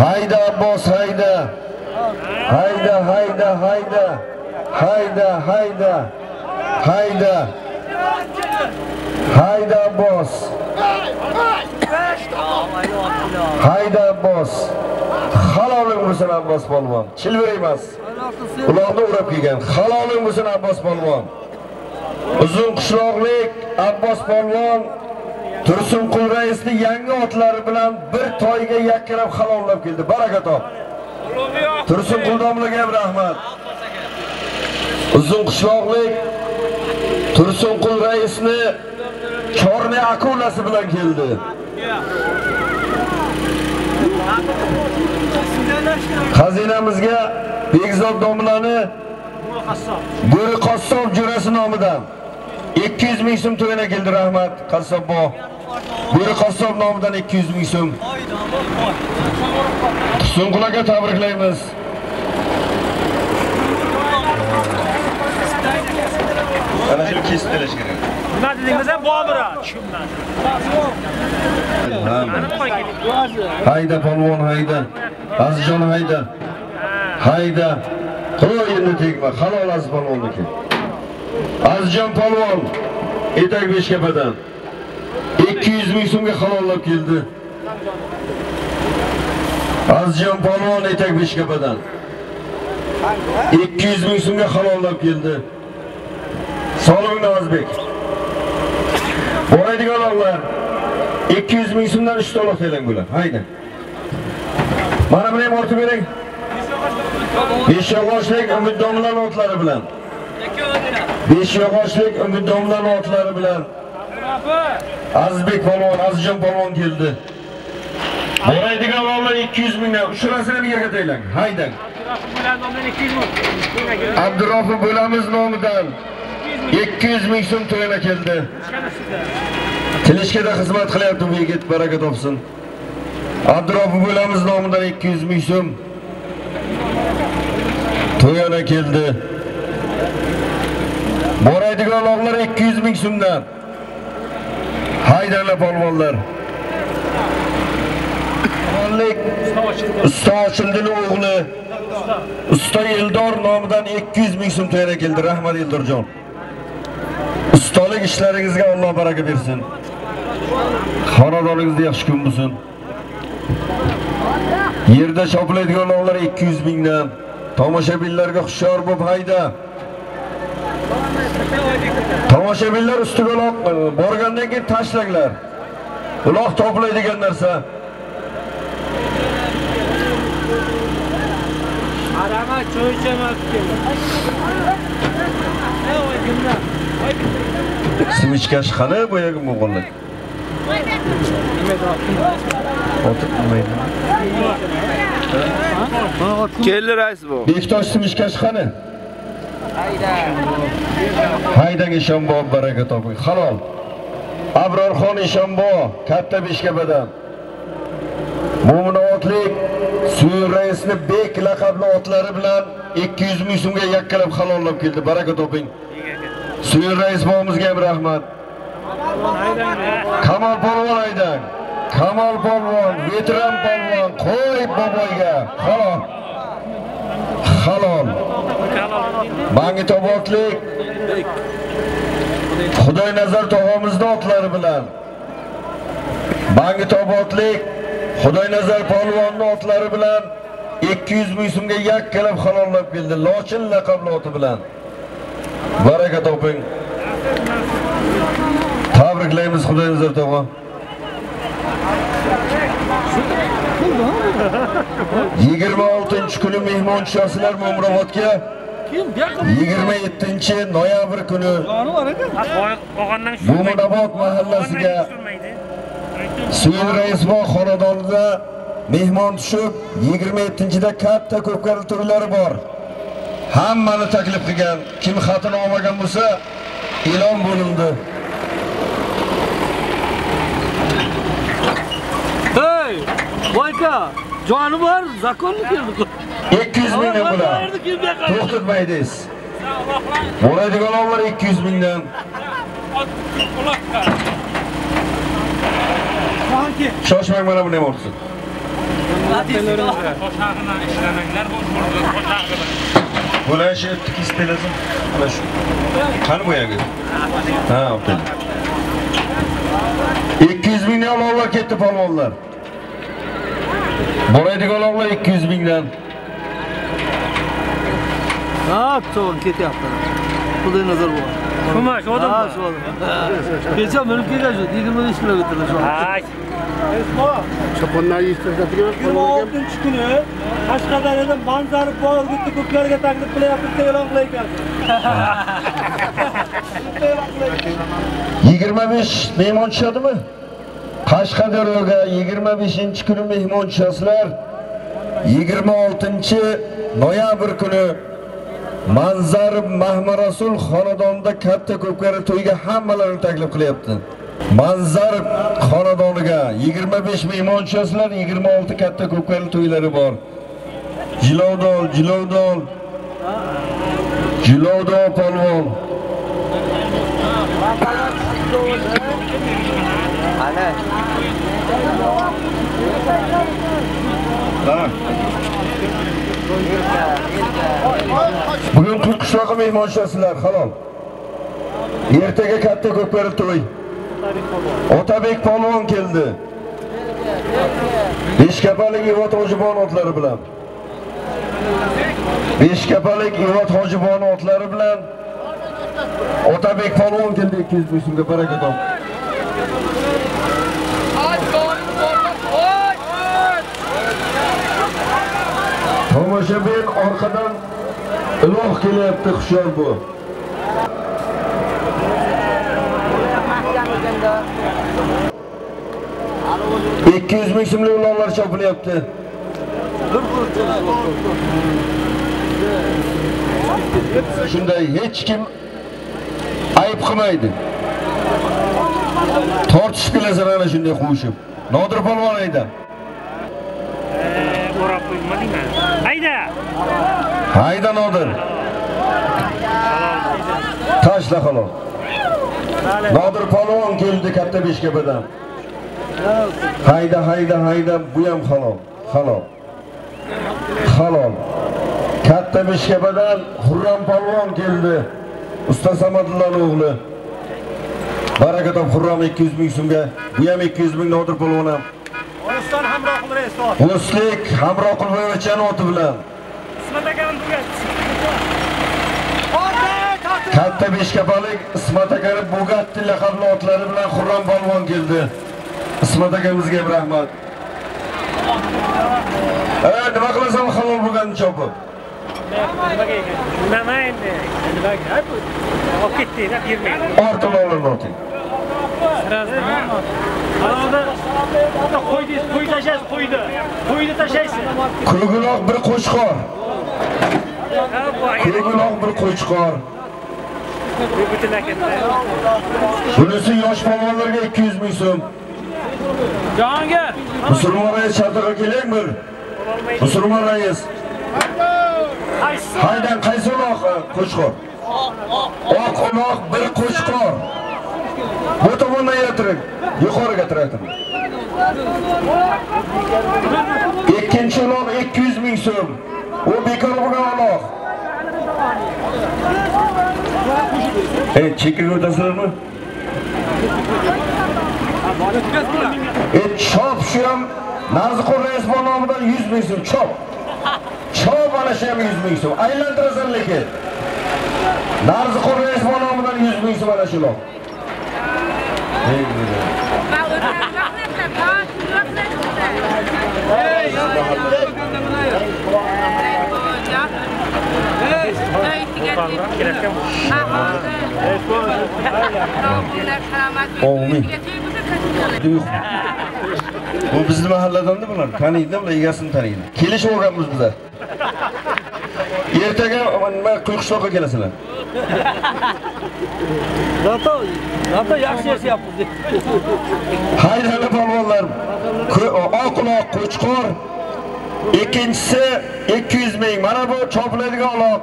Hayda abbos hayda. Hayda hayda hayda hayda hayda. Hayda. Hayda abbos hayda abbos haloling bo'lsin abbos polvon chilvir emas uloqni urab kelgan. Haloling bo'lsin abbos polvon uzun qishloqlik abbos polvon. Tursunqul raisni yangi otlari bilan bir toyga yakkalab halollab keldi. Baraka top tursunqul domlaga ham rahmat. Uzun qishloqlik tursunqul raisni chorni akulasi bilan keldi xazinamizga Begzod domlani Bo'ri qassob jo'rasi nomidan 200 ming so'm to'yana keldi rahmat qassobbo. Bo'ri qassob nomidan 200 ming so'm. Sunqulaga tabriklaymiz. Ana shu kesib berish kerak. Nima dedingiz? Tushunmadim. Hayda polvon hayda. Azizjon hayda. Hayda. Qo'y endi tegma, halol aziz polvonniki. Azizjon polvon etak beshkapadan 200 ming so'mga halollab keldi. Azizjon polvon etak beshkapadan 200 ming so'mga halollab keldi. Solim O'zbek. Boradigan o'g'lar 200 ming so'mdan 3 to'liq telang bular. Hayda. Mana buni ham ortib bering. Besh yog'ochlik umiddomlar otlari bilan. Besh yog'ochlik umiddomlar otlari bilan. Azizbek polvon, Azizjon polvon keldi. Boradigan o'g'lar 200 mingdan, uchrasini bir yerga taylang. Haydang. Abdurofov bo'lamiz nomidan 200 ming so'm to'yana keldi. Tilishkada xizmat qilyapti bu yigit, baraka topsin. Abdurofov bo'lamiz nomidan 200 ming so'm to'yana keldi. Boraydigan o'g'lar 200 ming so'mdan. Haydanglar polvonlar. Qonlik usta Ochildil o'g'li Usta Eldor nomidan 200 ming so'm to'yana keldi. Rahmat Eldorjon. Ustalik ishlaringizga Alloh baraka bersin. Xonadoningizda yaxshi kun bo'lsin. Yerda choplaydigan o'g'lar 200 mingdan. Tomoshabinlarga hushyor bo'lib hayda. Tomoshabinlar ustiga uloq e, borgandan keyin tashlanglar. Uloq toplaydigan narsa. Arama cho'ychamabdi. Simichkash qani boyagi mo'g'illar. Otib nima Keldi rais bu. Bektosh Simichkash qani? Haydang Eshonbo baraka toping. Halol. Abrorxon Eshonbo katta beshkapadan. Mo'minotlik Suyur raisni Bek laqabli otlari bilan 200 ming so'mga yakkalab halollab keldi. Baraka toping. Suyur rais bobomizga ham rahmat. Kamol polvon haydang. Kamol polvon, veteran polvon, qo'y boboyga. Halol. Halol. Bangi tobotlik Xudoy nazar tog'amizni otlari bilan Bangi tobotlik Xudoy nazar polvonning otlari bilan 200 ming so'mga yakkalab halollab keldi. Lochin laqabli oti bilan. Baraka toping. Tabriklaymiz Xudoy nazar yigirma 26 kuni mehmon tushasizlar yigirma 27 noyabr kuni Mo'minobod mahallasiga Suyun Raisbog xonadonida mehmon tushib 27-da katta ko'pkari turlari bor. Hammani taklif qilgan. Kim xatini olmagan bo'lsa, e'lon bo'lindi. Hey! Voyka! Joni bor, zakonmi keldi? 200 mingdan bular. To'xtatmaydiz. Bo'ladigan o'g'lar 200 mingdan. Shoshmang mana buni ham olsin. Bular shu tikis pelazim. Mana shu. Qani bu? Ha, opel. 200 mingdan olov ketdi polvonlar. Boradigan o'g'lar 200 mingdan. Ha, to'g'ri ketyapti. Xudoy nazar bor. Shuma, shu odam. Ha, shu odam. Kecha minib kelgan shu 25 kilometr shu. Hay. Choponlar yetishtiradigan 26 kuni Qashqadaryoda manzara bor urgutni ko'plarga taklif qilyapmiz deb e'lon qilayotgansiz. 25 mehmon tushadimi? Qashqadaryoga 25 kuni mehmon tushasizlar. 26 noyabr kuni Manzar Mahmarasul xonadonida katta ko'pkari to'yga hammalarini taklif qilyapti. Manzar xonadoniga 25 mehmon tushasizlar, 26 katta ko'pkari to'ylari bor. Jilovdol, Jilovdol. Jilovdol polvon. Ana. Bugun Qulqishloqqa mehmon tushasizlar, halol. Ertaga katta ko'pkari to'y. Otabek polvon keldi. Beshkapalik Ivot Hojibon otlari bilan. Beshkapalik Ivot Hojibon otlari bilan Otabek polvon keldi 200 ming so'mga baraka top. Tomoshabin orqadan iloh kelyapti, hushyor bu. ikki yuz ming so'mlik ulovlar chopilyapti shunday hech kim ayb qilmaydi. Tortishib kelasan ana shunday quvishib nodir polvon ayda hayda nodir. Tashla halol nodir polvon keldi katta beshkapadan hayda hayda hayda bu ham halol halol. Halol. Katta beshkapadan xurram polvon keldi. Usta samadullohni o'g'li. Baraka top xurram 200 ming so'mga. Bu ham 200 ming nodir polvon ham. Oliston hamroh qilib o'slik hamroh qilmayotgan oti bilan. Katta beshkapalik ismat akani bugatti laqabli otlari bilan xurram polvon keldi ismat akamizga ham rahmat e nima qilasan halol bo'lganini chopib? Nima endi? Nimaga? Olib ketdi, deb yurmaydi. ortiq olarni oting Sразу. Anavi ota qo'ydi, qo'y tashlaysiz, qo'ydi. Qo'yni tashlaysiz. kulguloq bir bu kulguloq bir akanda. bunisi yosh polvonlarga 200 ming so'm Jahongir. musulmon rais shartaga kelaymi musulmon rais haydan qaysi uloq qo'chqor oq uloq bir qo'chqor bu tomondan yatiring yuqoriga tirating ikkinchi uloq 200 ming so'm u bekor bo'lgan uloq ey chekkaga o'tasizlarmi E chop shu ham Narziqul Raisbon nomidan 100 ming so'm chop. Chop ana shu ham 100 ming so'm. Aylantirasan lekin. Narziqul Raisbon nomidan 100 ming so'm ana shu loq. Omin. Yo'q. Bu bizni mahalladanda bular. Taniydi, bular egasini taniydi. Kelishib olganmiz bizlar. Ertaga nima Quyqishloqqa kelasizlar. Zato, zato yaxshi yashayapmiz. Haydali polvonlar. Ko- Oq uloq qo'chqor. Ikkinchisi 200 ming. Mana bu chopiladigan uloq.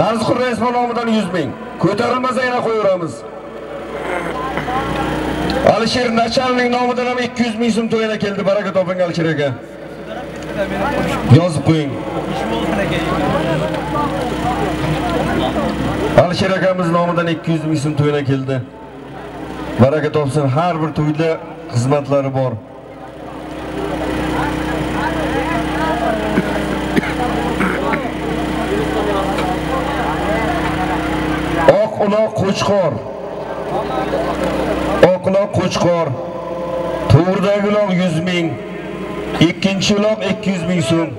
Narziqul Raisbon nomidan 100 ming. Ko'tarilmasa yana qo'yaveramiz. Alisher Nachalning nomidan ham 200 ming so'm to'yana keldi. Baraka toping Alisher aka. Yozib qo'ying. Alisher akamiz nomidan 200 ming so'm to'yna keldi. Baraka topsin. Har bir to'yda xizmatlari bor. Oq uloq qo'chqor. Oq uloq qo'chqor. To'g'ridagi uloq 100 ming. Ikkinchi uloq 200 ming so'm.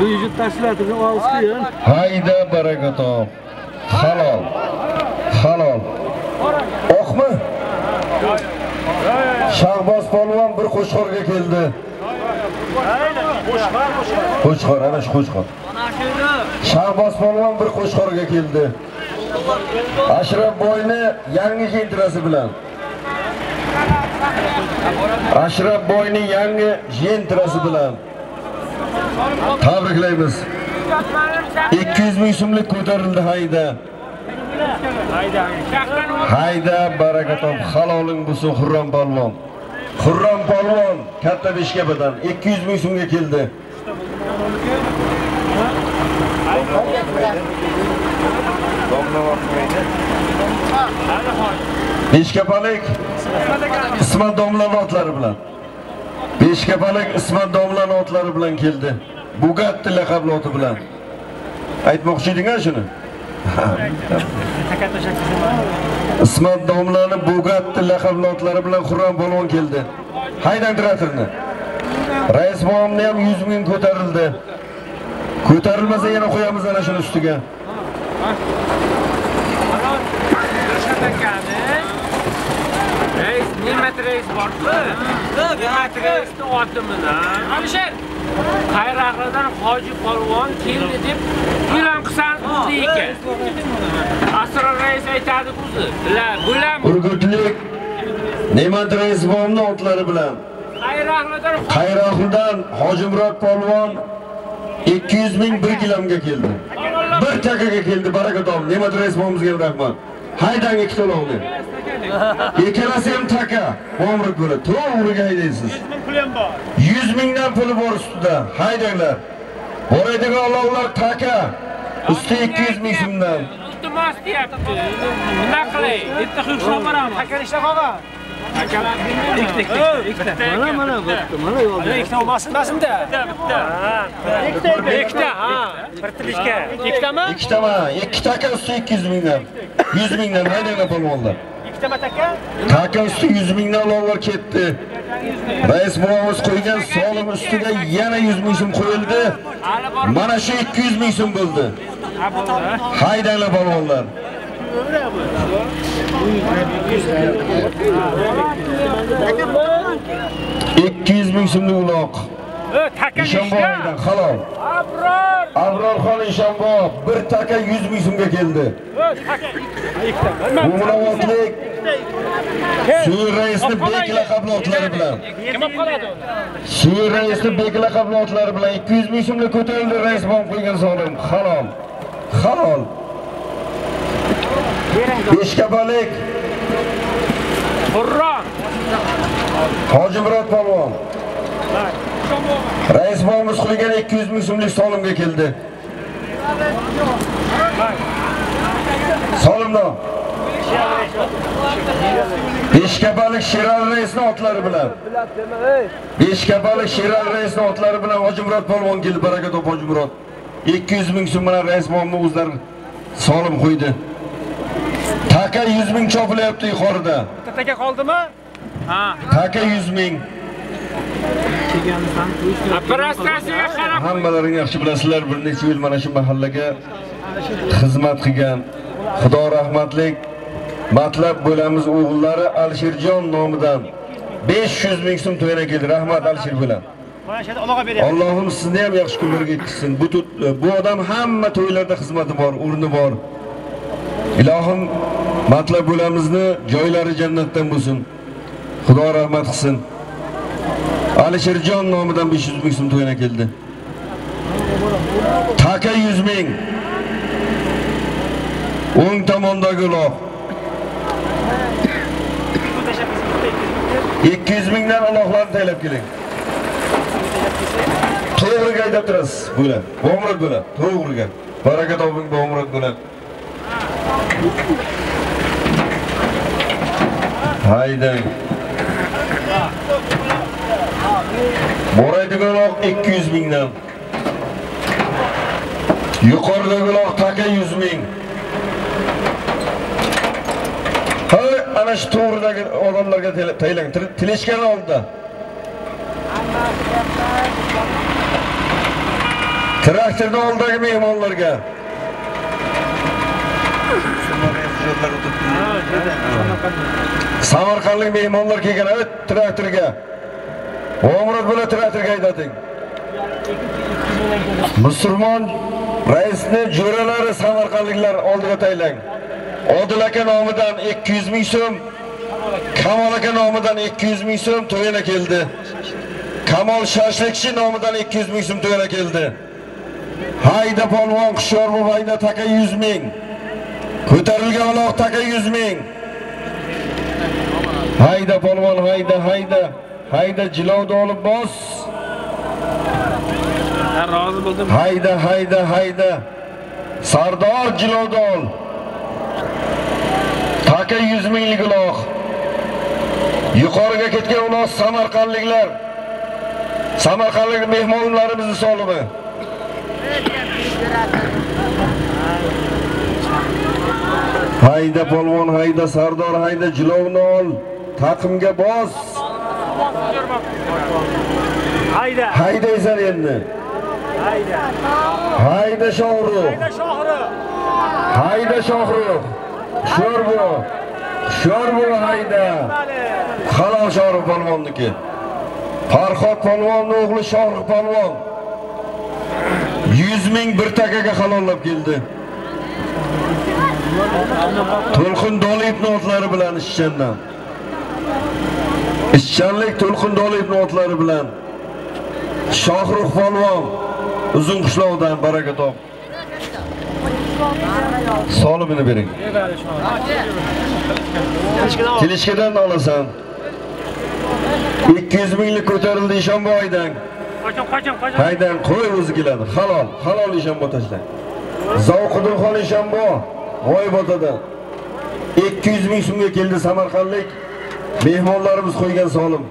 Bu yigit tashladi, olsin. Hayda baraka top. Halol. Halol. Oqmi? Shahboz polvon bir qo'chqorga keldi. Qo'chqor, ana shu qo'chqor. Shahboz polvon bir qo'shqorga keldi. Ashraf boyni yangi jentrasi bilan. Ashraf boyning yangi jentrasi bilan. Tabriklaymiz. 200 ming so'mlik ko'tarildi hayda. Hayda baraka top haloling bo'lsin Xurram polvon. Xurram polvon katta beshkapadan 200 ming so'mga keldi. Beshkapalik Ismat domlan otlari bilan. Beshkapalik Ismat domlan otlari bilan keldi. Bugatti laqabli oti bilan. Aytmoqchi eding-a shuni? Ismat domlani Bugatti laqabli otlari bilan Xurram polvon keldi. Haydang traktorni. Rais bolamni ham 100 ming ko'tarildi. Ko'tarilmasa yana qo'yamiz ana shuni ustiga. Reis, Ne'mat reis borku. Ne'mat reisni oti bilan. Alisher. Qayraqlardan Hoji polvon keldi deb e'lon qilsan o'zi ekan. Asror reis aytadi o'zi. Bular Urgutlik Ne'mat rais bolamni otlari bilan qayraqlardan Qayroqlidan Hojimurod polvon 200 ming 1 kilomga keldi. Bir takaga keldi baraka tom. Ne'mat rais bolamizga ham rahmat. Haydang ikki to'lovni. Ikkalasi ham taka. Omrit bo'ladi. To'g'riga haydaysiz. 100 mingdan puli bor ustida. Haydanglar. Boraydigan olovlar taka. Usti 200 ming so'mdan. iltimos deyapti. Nima qilay? Bitta xulqishib boramiz. Akal ishla qolgan. Akalar ikkita ikkita. Mana mana bitta. Mana yo'lda. Ikkita olmasinmasimda? Bitta bitta. Ikkita ha. Bir tilishga. Ikkitami? Ikkitama, ikki taka usti 200 mingdan. 100 mingdan haydanglar polvonlar. Ikkitama taka? Taka usti 100 mingdan olovlar ketdi. Rais bobomiz qo'ygan solim ustiga yana 100 ming so'm qo'yildi. Mana shu 200 ming so'm bo'ldi. Haydanglar polvonlar. ikki yuz ming so'mlik uloq ishonboydan halol Abror. abrorxon ishonboy bir taka yuz ming so'mga keldi umravotlik suvi raisni bek laqabli otlari bilan suvi raisni bek laqabli otlari bilan ikki yuz ming so'mga ko'tarildi rais bo'lib qo'ygan solim halol halol beshkapalik Xurron. Hojimurod polvon Rais bobomiz qo'ygan 200 ming so'mlik solimga keldi. Solimdan. Beshkapalik Sherali raisni otlari bilan. Beshkapalik Sherali raisni otlari bilan Hojimurod polvon keldi. Baraka top Hojimurod. 200 ming so'm bilan rais bobomni o'zlari solim qo'ydi. Taka 100 ming chopilyapti yuqorida. Taka qoldimi? Ha. Taka 100 ming. Operatsiyasiga qarab Hammalaring yaxshi bilasizlar, bir necha yil mana shu mahallaga xizmat qilgan Xudo rahmatlik matlab bo'lamiz o'g'illari Alisherjon nomidan 500 ming so'm to'yana keldi. Rahmat Alisher bilan. Allohim sizni ham yaxshi kunlarga yetkazsin. Bu tut- bu odam hamma to'ylarda xizmati bor, o'rni bor. Ilohim matlab bo'lamizni joylari jannatdan bo'lsin. Xudo rahmat qilsin. Alisherjon nomidan 500 ming so'm to'yana keldi. Taka 100 ming. O'ng tomondagi uloq. 200 mingdan uloqlarni taylab keling. To'g'riga aytib turasiz bular. Bo'mrod bular. To'g'riga. Baraka toping bo'mrod bular. Haydang. Boraydigan uloq 200 mingdan. Yuqoridagi uloq taka 100 ming. Hay, ana shu to'g'ridagi odamlarga tayla- taylang. Til- oldida. Traktorni oldidagi mehmonlarga. Samarqandlik mehmonlar kelgan, evet, traktorga. omurod bilan traktorga haydating. Musulmon Raisni jo'ralari samarqandliklar oldiga taylang. Odil aka nomidan 200 ming so'm, Kamol aka nomidan 200 ming so'm to'yina keldi. Kamol Shashlikchi nomidan 200 ming so'm to'yina keldi. Hayda polvon Xushyor buvayda taka 100 ming. Ko'tarilgan aloq taka 100 ming. Hayda polvon hayda hayda. Hayda jilovni olib bos. Ben razı buldum. Hayda hayda hayda. Sardor jilovni ol. Taka 100 minglik uloq. Yuqoriga ketgan uloq Samarqandliklar. Samarqandlik mehmonlarimizni solimi. Hayda polvon, hayda Sardor, hayda jilovni ol. Taqimga bos. Hayda. Haydaysan endi. Hayda. Hayda Shohrux. Hayda shohri. Hayda Shohrux. Sho'r bu. Sho'r bu hayda. Halol Shohrux polvonniki. Farhod polvonning o'g'li Shohrux polvon. 100 ming bir takaga halollab keldi. To'lqin doliyevni otlari bilan ishchandan. Ishchanlik To'lqin doliyevni otlari bilan. shohruh polvon uzun qishloqdan baraka topdi Solimini bering. Kelishkadan olasan. 200 minglik ko'tarildi Ishonboydan. Qachon, qachon, qachon? Haydan qo'y o'zi keladi. Halol, halol Ishonbo tashlang. Zavqidulxon Ishonbo G'oybotadan 200 ming so'mga keldi Samarqandlik mehmonlarimiz qo'ygan solim.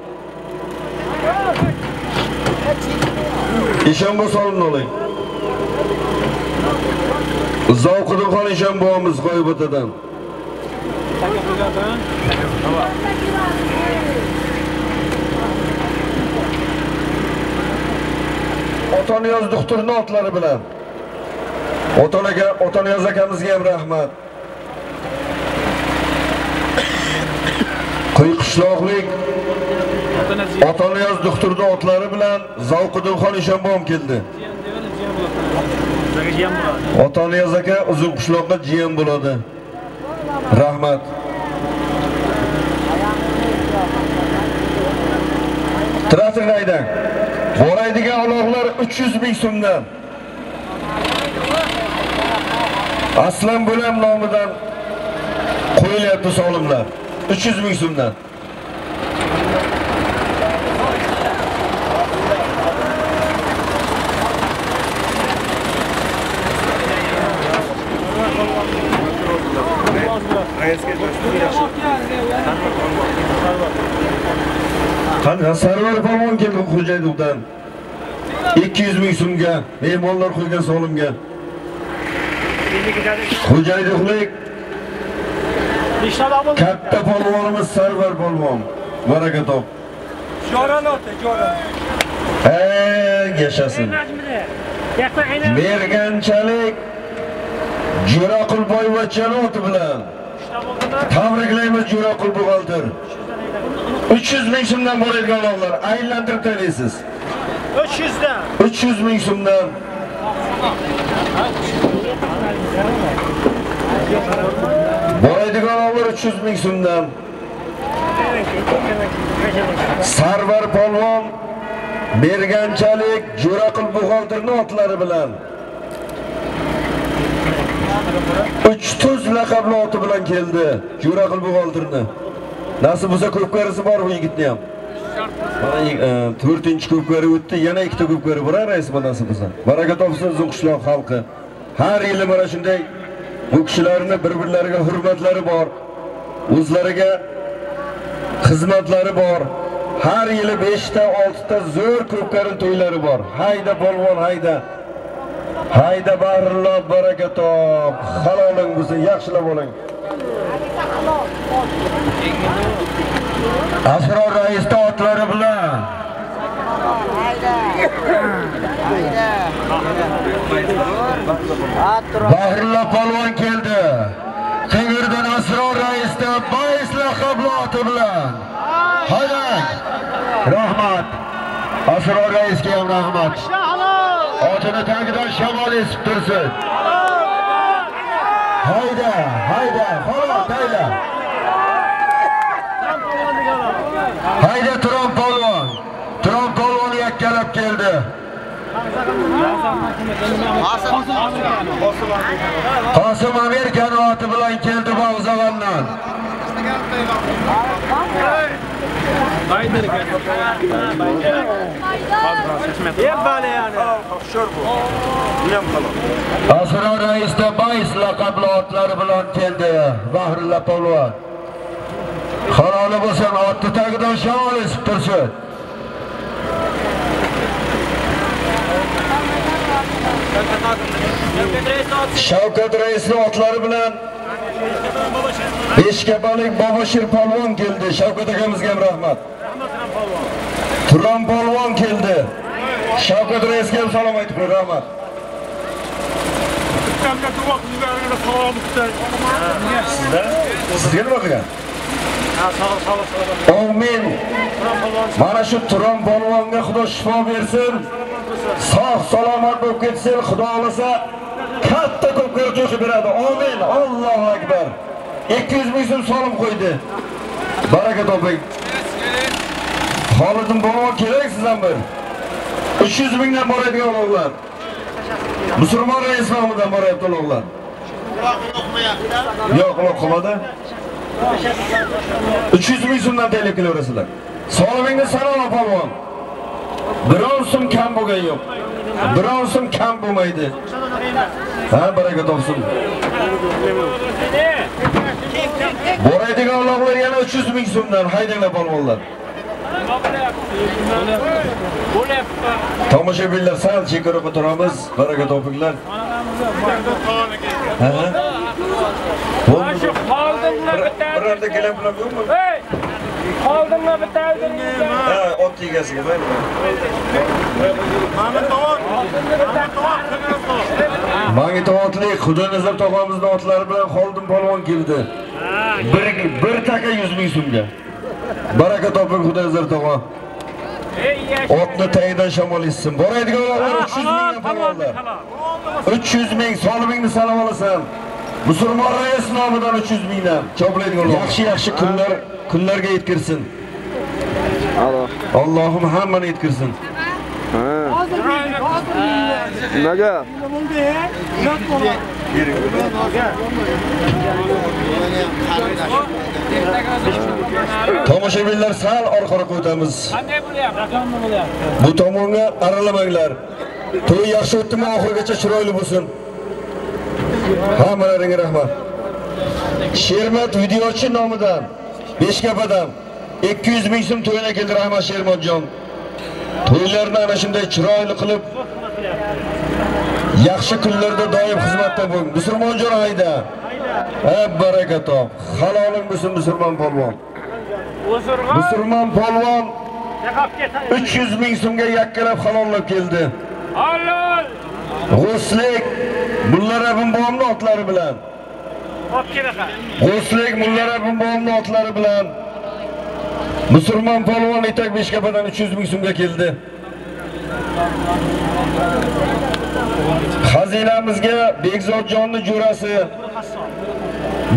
Ishonbo solimni oling. Zavqidulxon Ishonbomiz G'oybotadan. Otoniyoz doktorning otlari bilan. Otonaga, Otoniyoz akamizga ham rahmat. Quyqishloqlik Otoniyoz doktorning otlari bilan zavqiddinxon Ishonbom keldi. Otoniyoz aka uzun qishloqqa jiyan bo'ladi. Rahmat. Traktor haydang. Boraydigan uloqlar 300 ming so'mdan. Aslan bo'lam nomidan qo'yilyapti solimlar. 300 ming so'mdan. Qani Sarvar polvon keldi Xo'jaydovdan. 200 ming so'mga mehmonlar qo'ygan solimga. Xo'jaydovlik katta polvonimiz Sarvar polvon. Baraka top. Joran ota, joran. Ey, yashasin. Merganchalik Jo'raqulboyevachani o'ti bilan tabriklaymiz buxgalter. 300 ming so'mdan boradigan uloqlar aylantirib tanlaysiz. 300 dan. 300 ming so'mdan boradigan uloqlar 300 ming so'mdan Sarvar polvon Merganchalik Jo'raqul buxgalterning otlari bilan uch tuz laqabli oti bilan keldi Jo'raqul buxgalterni. Nasib bo'lsa ko'pkarisi bor bu yigitni ham. Mana e, 4-chi ko'pkari o'tdi, yana ikkita ko'pkari borar rais nasib bo'lsa. Baraka topsin uzun xalqi. Har yili mana shunday bu kishilarni bir-birlariga hurmatlari bor. O'zlariga xizmatlari bor. Har yili 5 ta, 6 ta zo'r ko'pkarin to'ylari bor. Hayda polvon, hayda. Hayda barlo baraka top. Haloling bo'lsin, yaxshilab bo'ling. Asror rais otlari bilan Bahrulla polvon keldi. Qingirdan Asror raisda Bois laqabli oti bilan. Haydang. Rahmat. Asror raisga ham rahmat. otini tagidan shamol esib tursin. Hayda, hayda, xolos, hayda. Hayda Turon polvon. Turon polvon yakkalab keldi. Qosim amerikani oti bilan keldi Bog'zag'ondan. Asrar raisda Bays laqabli otlari bilan keldi Bahrulla polvon. Xaloli bo'lsin, otni tagidan shamol esib tursin. Shavkat raisning otlari bilan Beshkapalik Boboshir polvon keldi. Shavkat akamizga ham rahmat. Turon polvon keldi. Shavkat raisga ham salom aytib qo'y, rahmat. Sizda? Sizga nima qilgan? Amin. Mana shu Turon polvonga Xudo shifo bersin. Sog' salomat bo'lib ketsin, Xudo xolasa katta ko'pkar qo'shib beradi. omin Allohu akbar. 200 ming so'm solim qo'ydi. Baraka toping. Xolidim bo'lmoq kerak sizdan bir. 300 mingdan boradigan o'g'illar. Musulmon rais nomidan boryapti o'g'illar. Yo'q, uloq qilmadi. 300 ming so'mdan taklif qilaverasizlar. Solimingni salom polvon. Biron so'm kam bo'lgan yo'q. Biron so'm kam bo'lmaydi. Ha, baraka topsin. Boradigan o'g'illar yana 300 ming so'mdan haydanglar polvonlar. Tomoshabinlar sal chekaraga turamiz. Baraka topinglar. Ha? Mana. Birorta kelam bilan yo'qmi? Xoldimlar bitta o'ldiringlar. Ha, ot egasiga mayli. Tovon. Mangitotlik Xudoynazar tog'amizning otlari bilan Xoldim polvon keldi. Bir bir taka 100 ming so'mga. Baraka toping Xudoynazar tog'a. Otni tagidan shamol essin. Boradigan o'g'illar 300 mingdan polvonlar. 300 ming solimingni salom olasan. Musulmon rais nomidan 300 mingdan choplaydigan yaxshi-yaxshi kunlar kunlarga yetkirsin. Allohim hammani yetkirsin. Nimaga? Tomoshabinlar sal orqaroqqa o'tamiz. Qanday bo'lyapti? Qanday bo'lyapti? Bu tomonga aralamanglar. To'y yaxshi o'tdimi, oxirigacha chiroyli bo'lsin. Hammalaringga rahmat. Shermat videochi nomidan Beshkapadan 200 ming so'm to'yina keldi rahmat Shermatjon. To'ylarni ana shunday chiroyli qilib yaxshi kunlarda doim xizmatda bo'ling. Musulmonjon hayda. Ha, baraka top. Haloling bo'lsin musulmon polvon. Musulmon polvon 300 ming so'mga yakkalab halollab keldi. Halol. G'uslik Mulla Rabbim bobomning otlari bilan. G'uslik Mulla Rabbim bobomning otlari bilan. Musulmon polvon etak beshkapadan 300 ming so'mga keldi. Xazinamizga Bekzodjonning jo'rasi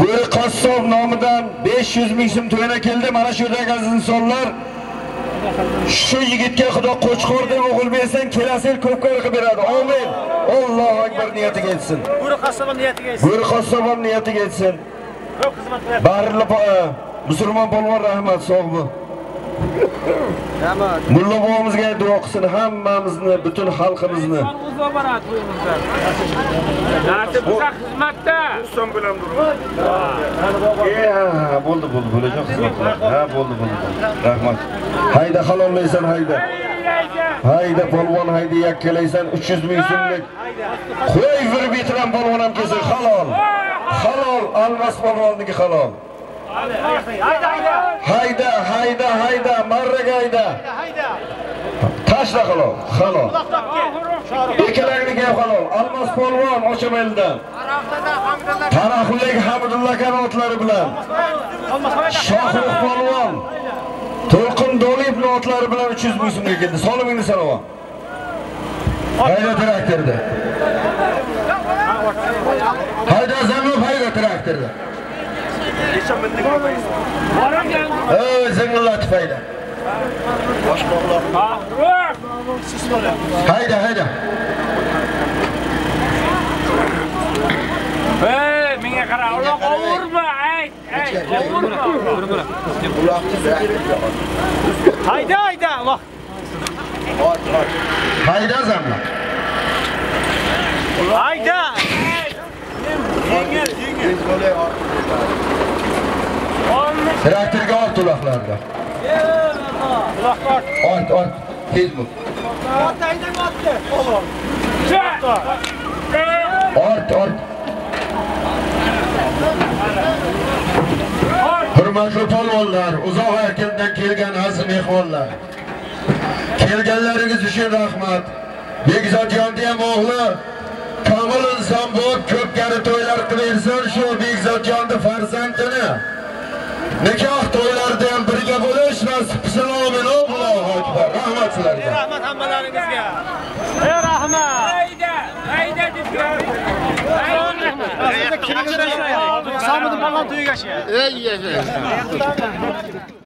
Bo'ri qassob nomidan 500 ming so'm to'yina keldi. Mana shu yerdagi aziz insonlar shu yigitga Xudo qo'chqordan o'g'il bersang, kelasi yil ko'p qilib beradi. Amin. Allohu akbar niyatiga yetsin. Bo'ri qassob niyatiga yetsin. Bo'ri qassob ham niyatiga yetsin. Ko'p xizmat qilyapti. Barli musulmon polvon rahmat, sog' bo'l. Rahmat. Mulla bobomizga duo qilsin hammamizni, butun xalqimizni. Biza xizmatda. Son bilan bo'ldi, bo'ldi, bo'lajak xizmatlar. Ha, bo'ldi, bo'ldi. Rahmat. Hayda halollaysan, hayda. Hayda polvon, hayda yakkalaysan 300 ming so'mlik. Qo'y bir bitram polvon ham kelsin, halol. Halol, almas polvonniki halol. Hayda, hayda, hayda, marraga hayda. Tashla halol, halol. Ikkalangni ham halol. Almas polvon Ochameldan. Taraxullik Hamidulla aka bilan. Shohruh polvon To'lqin Dolib notlari bilan 300 ming so'mga keldi. Solimingni salovat. Hayda traktorda. Hayda zamon hayda traktorda. Ey zingillatib hayda. Hayda hayda. Hey, menga qara, uloq ovurma, ay, ay, ovurma. Hayda, hayda, uloq. Hayda zamon. Hayda. Yengil, yengil. Traktorga ort uloqlarni. Uloq ort. Ort, ort. Tez bo'l. Ort, hayda, ort. Ort, ort. Hurmatli polvonlar, uzoq erkamdan kelgan aziz mehmonlar. Kelganlaringiz uchun rahmat. Bekzodjon ham o'g'li komil inson bo'lib ko'p gari to'ylar qilaversin shu Bekzodjonni farzandini. Nikoh to'ylarida ham birga bo'lish nasib qilsin. Amin. Allohu akbar. Rahmat sizlarga. Rahmat hammalaringizga. Ey rahmat. Hayda, hayda deb Samidin. Ey, ey, ey.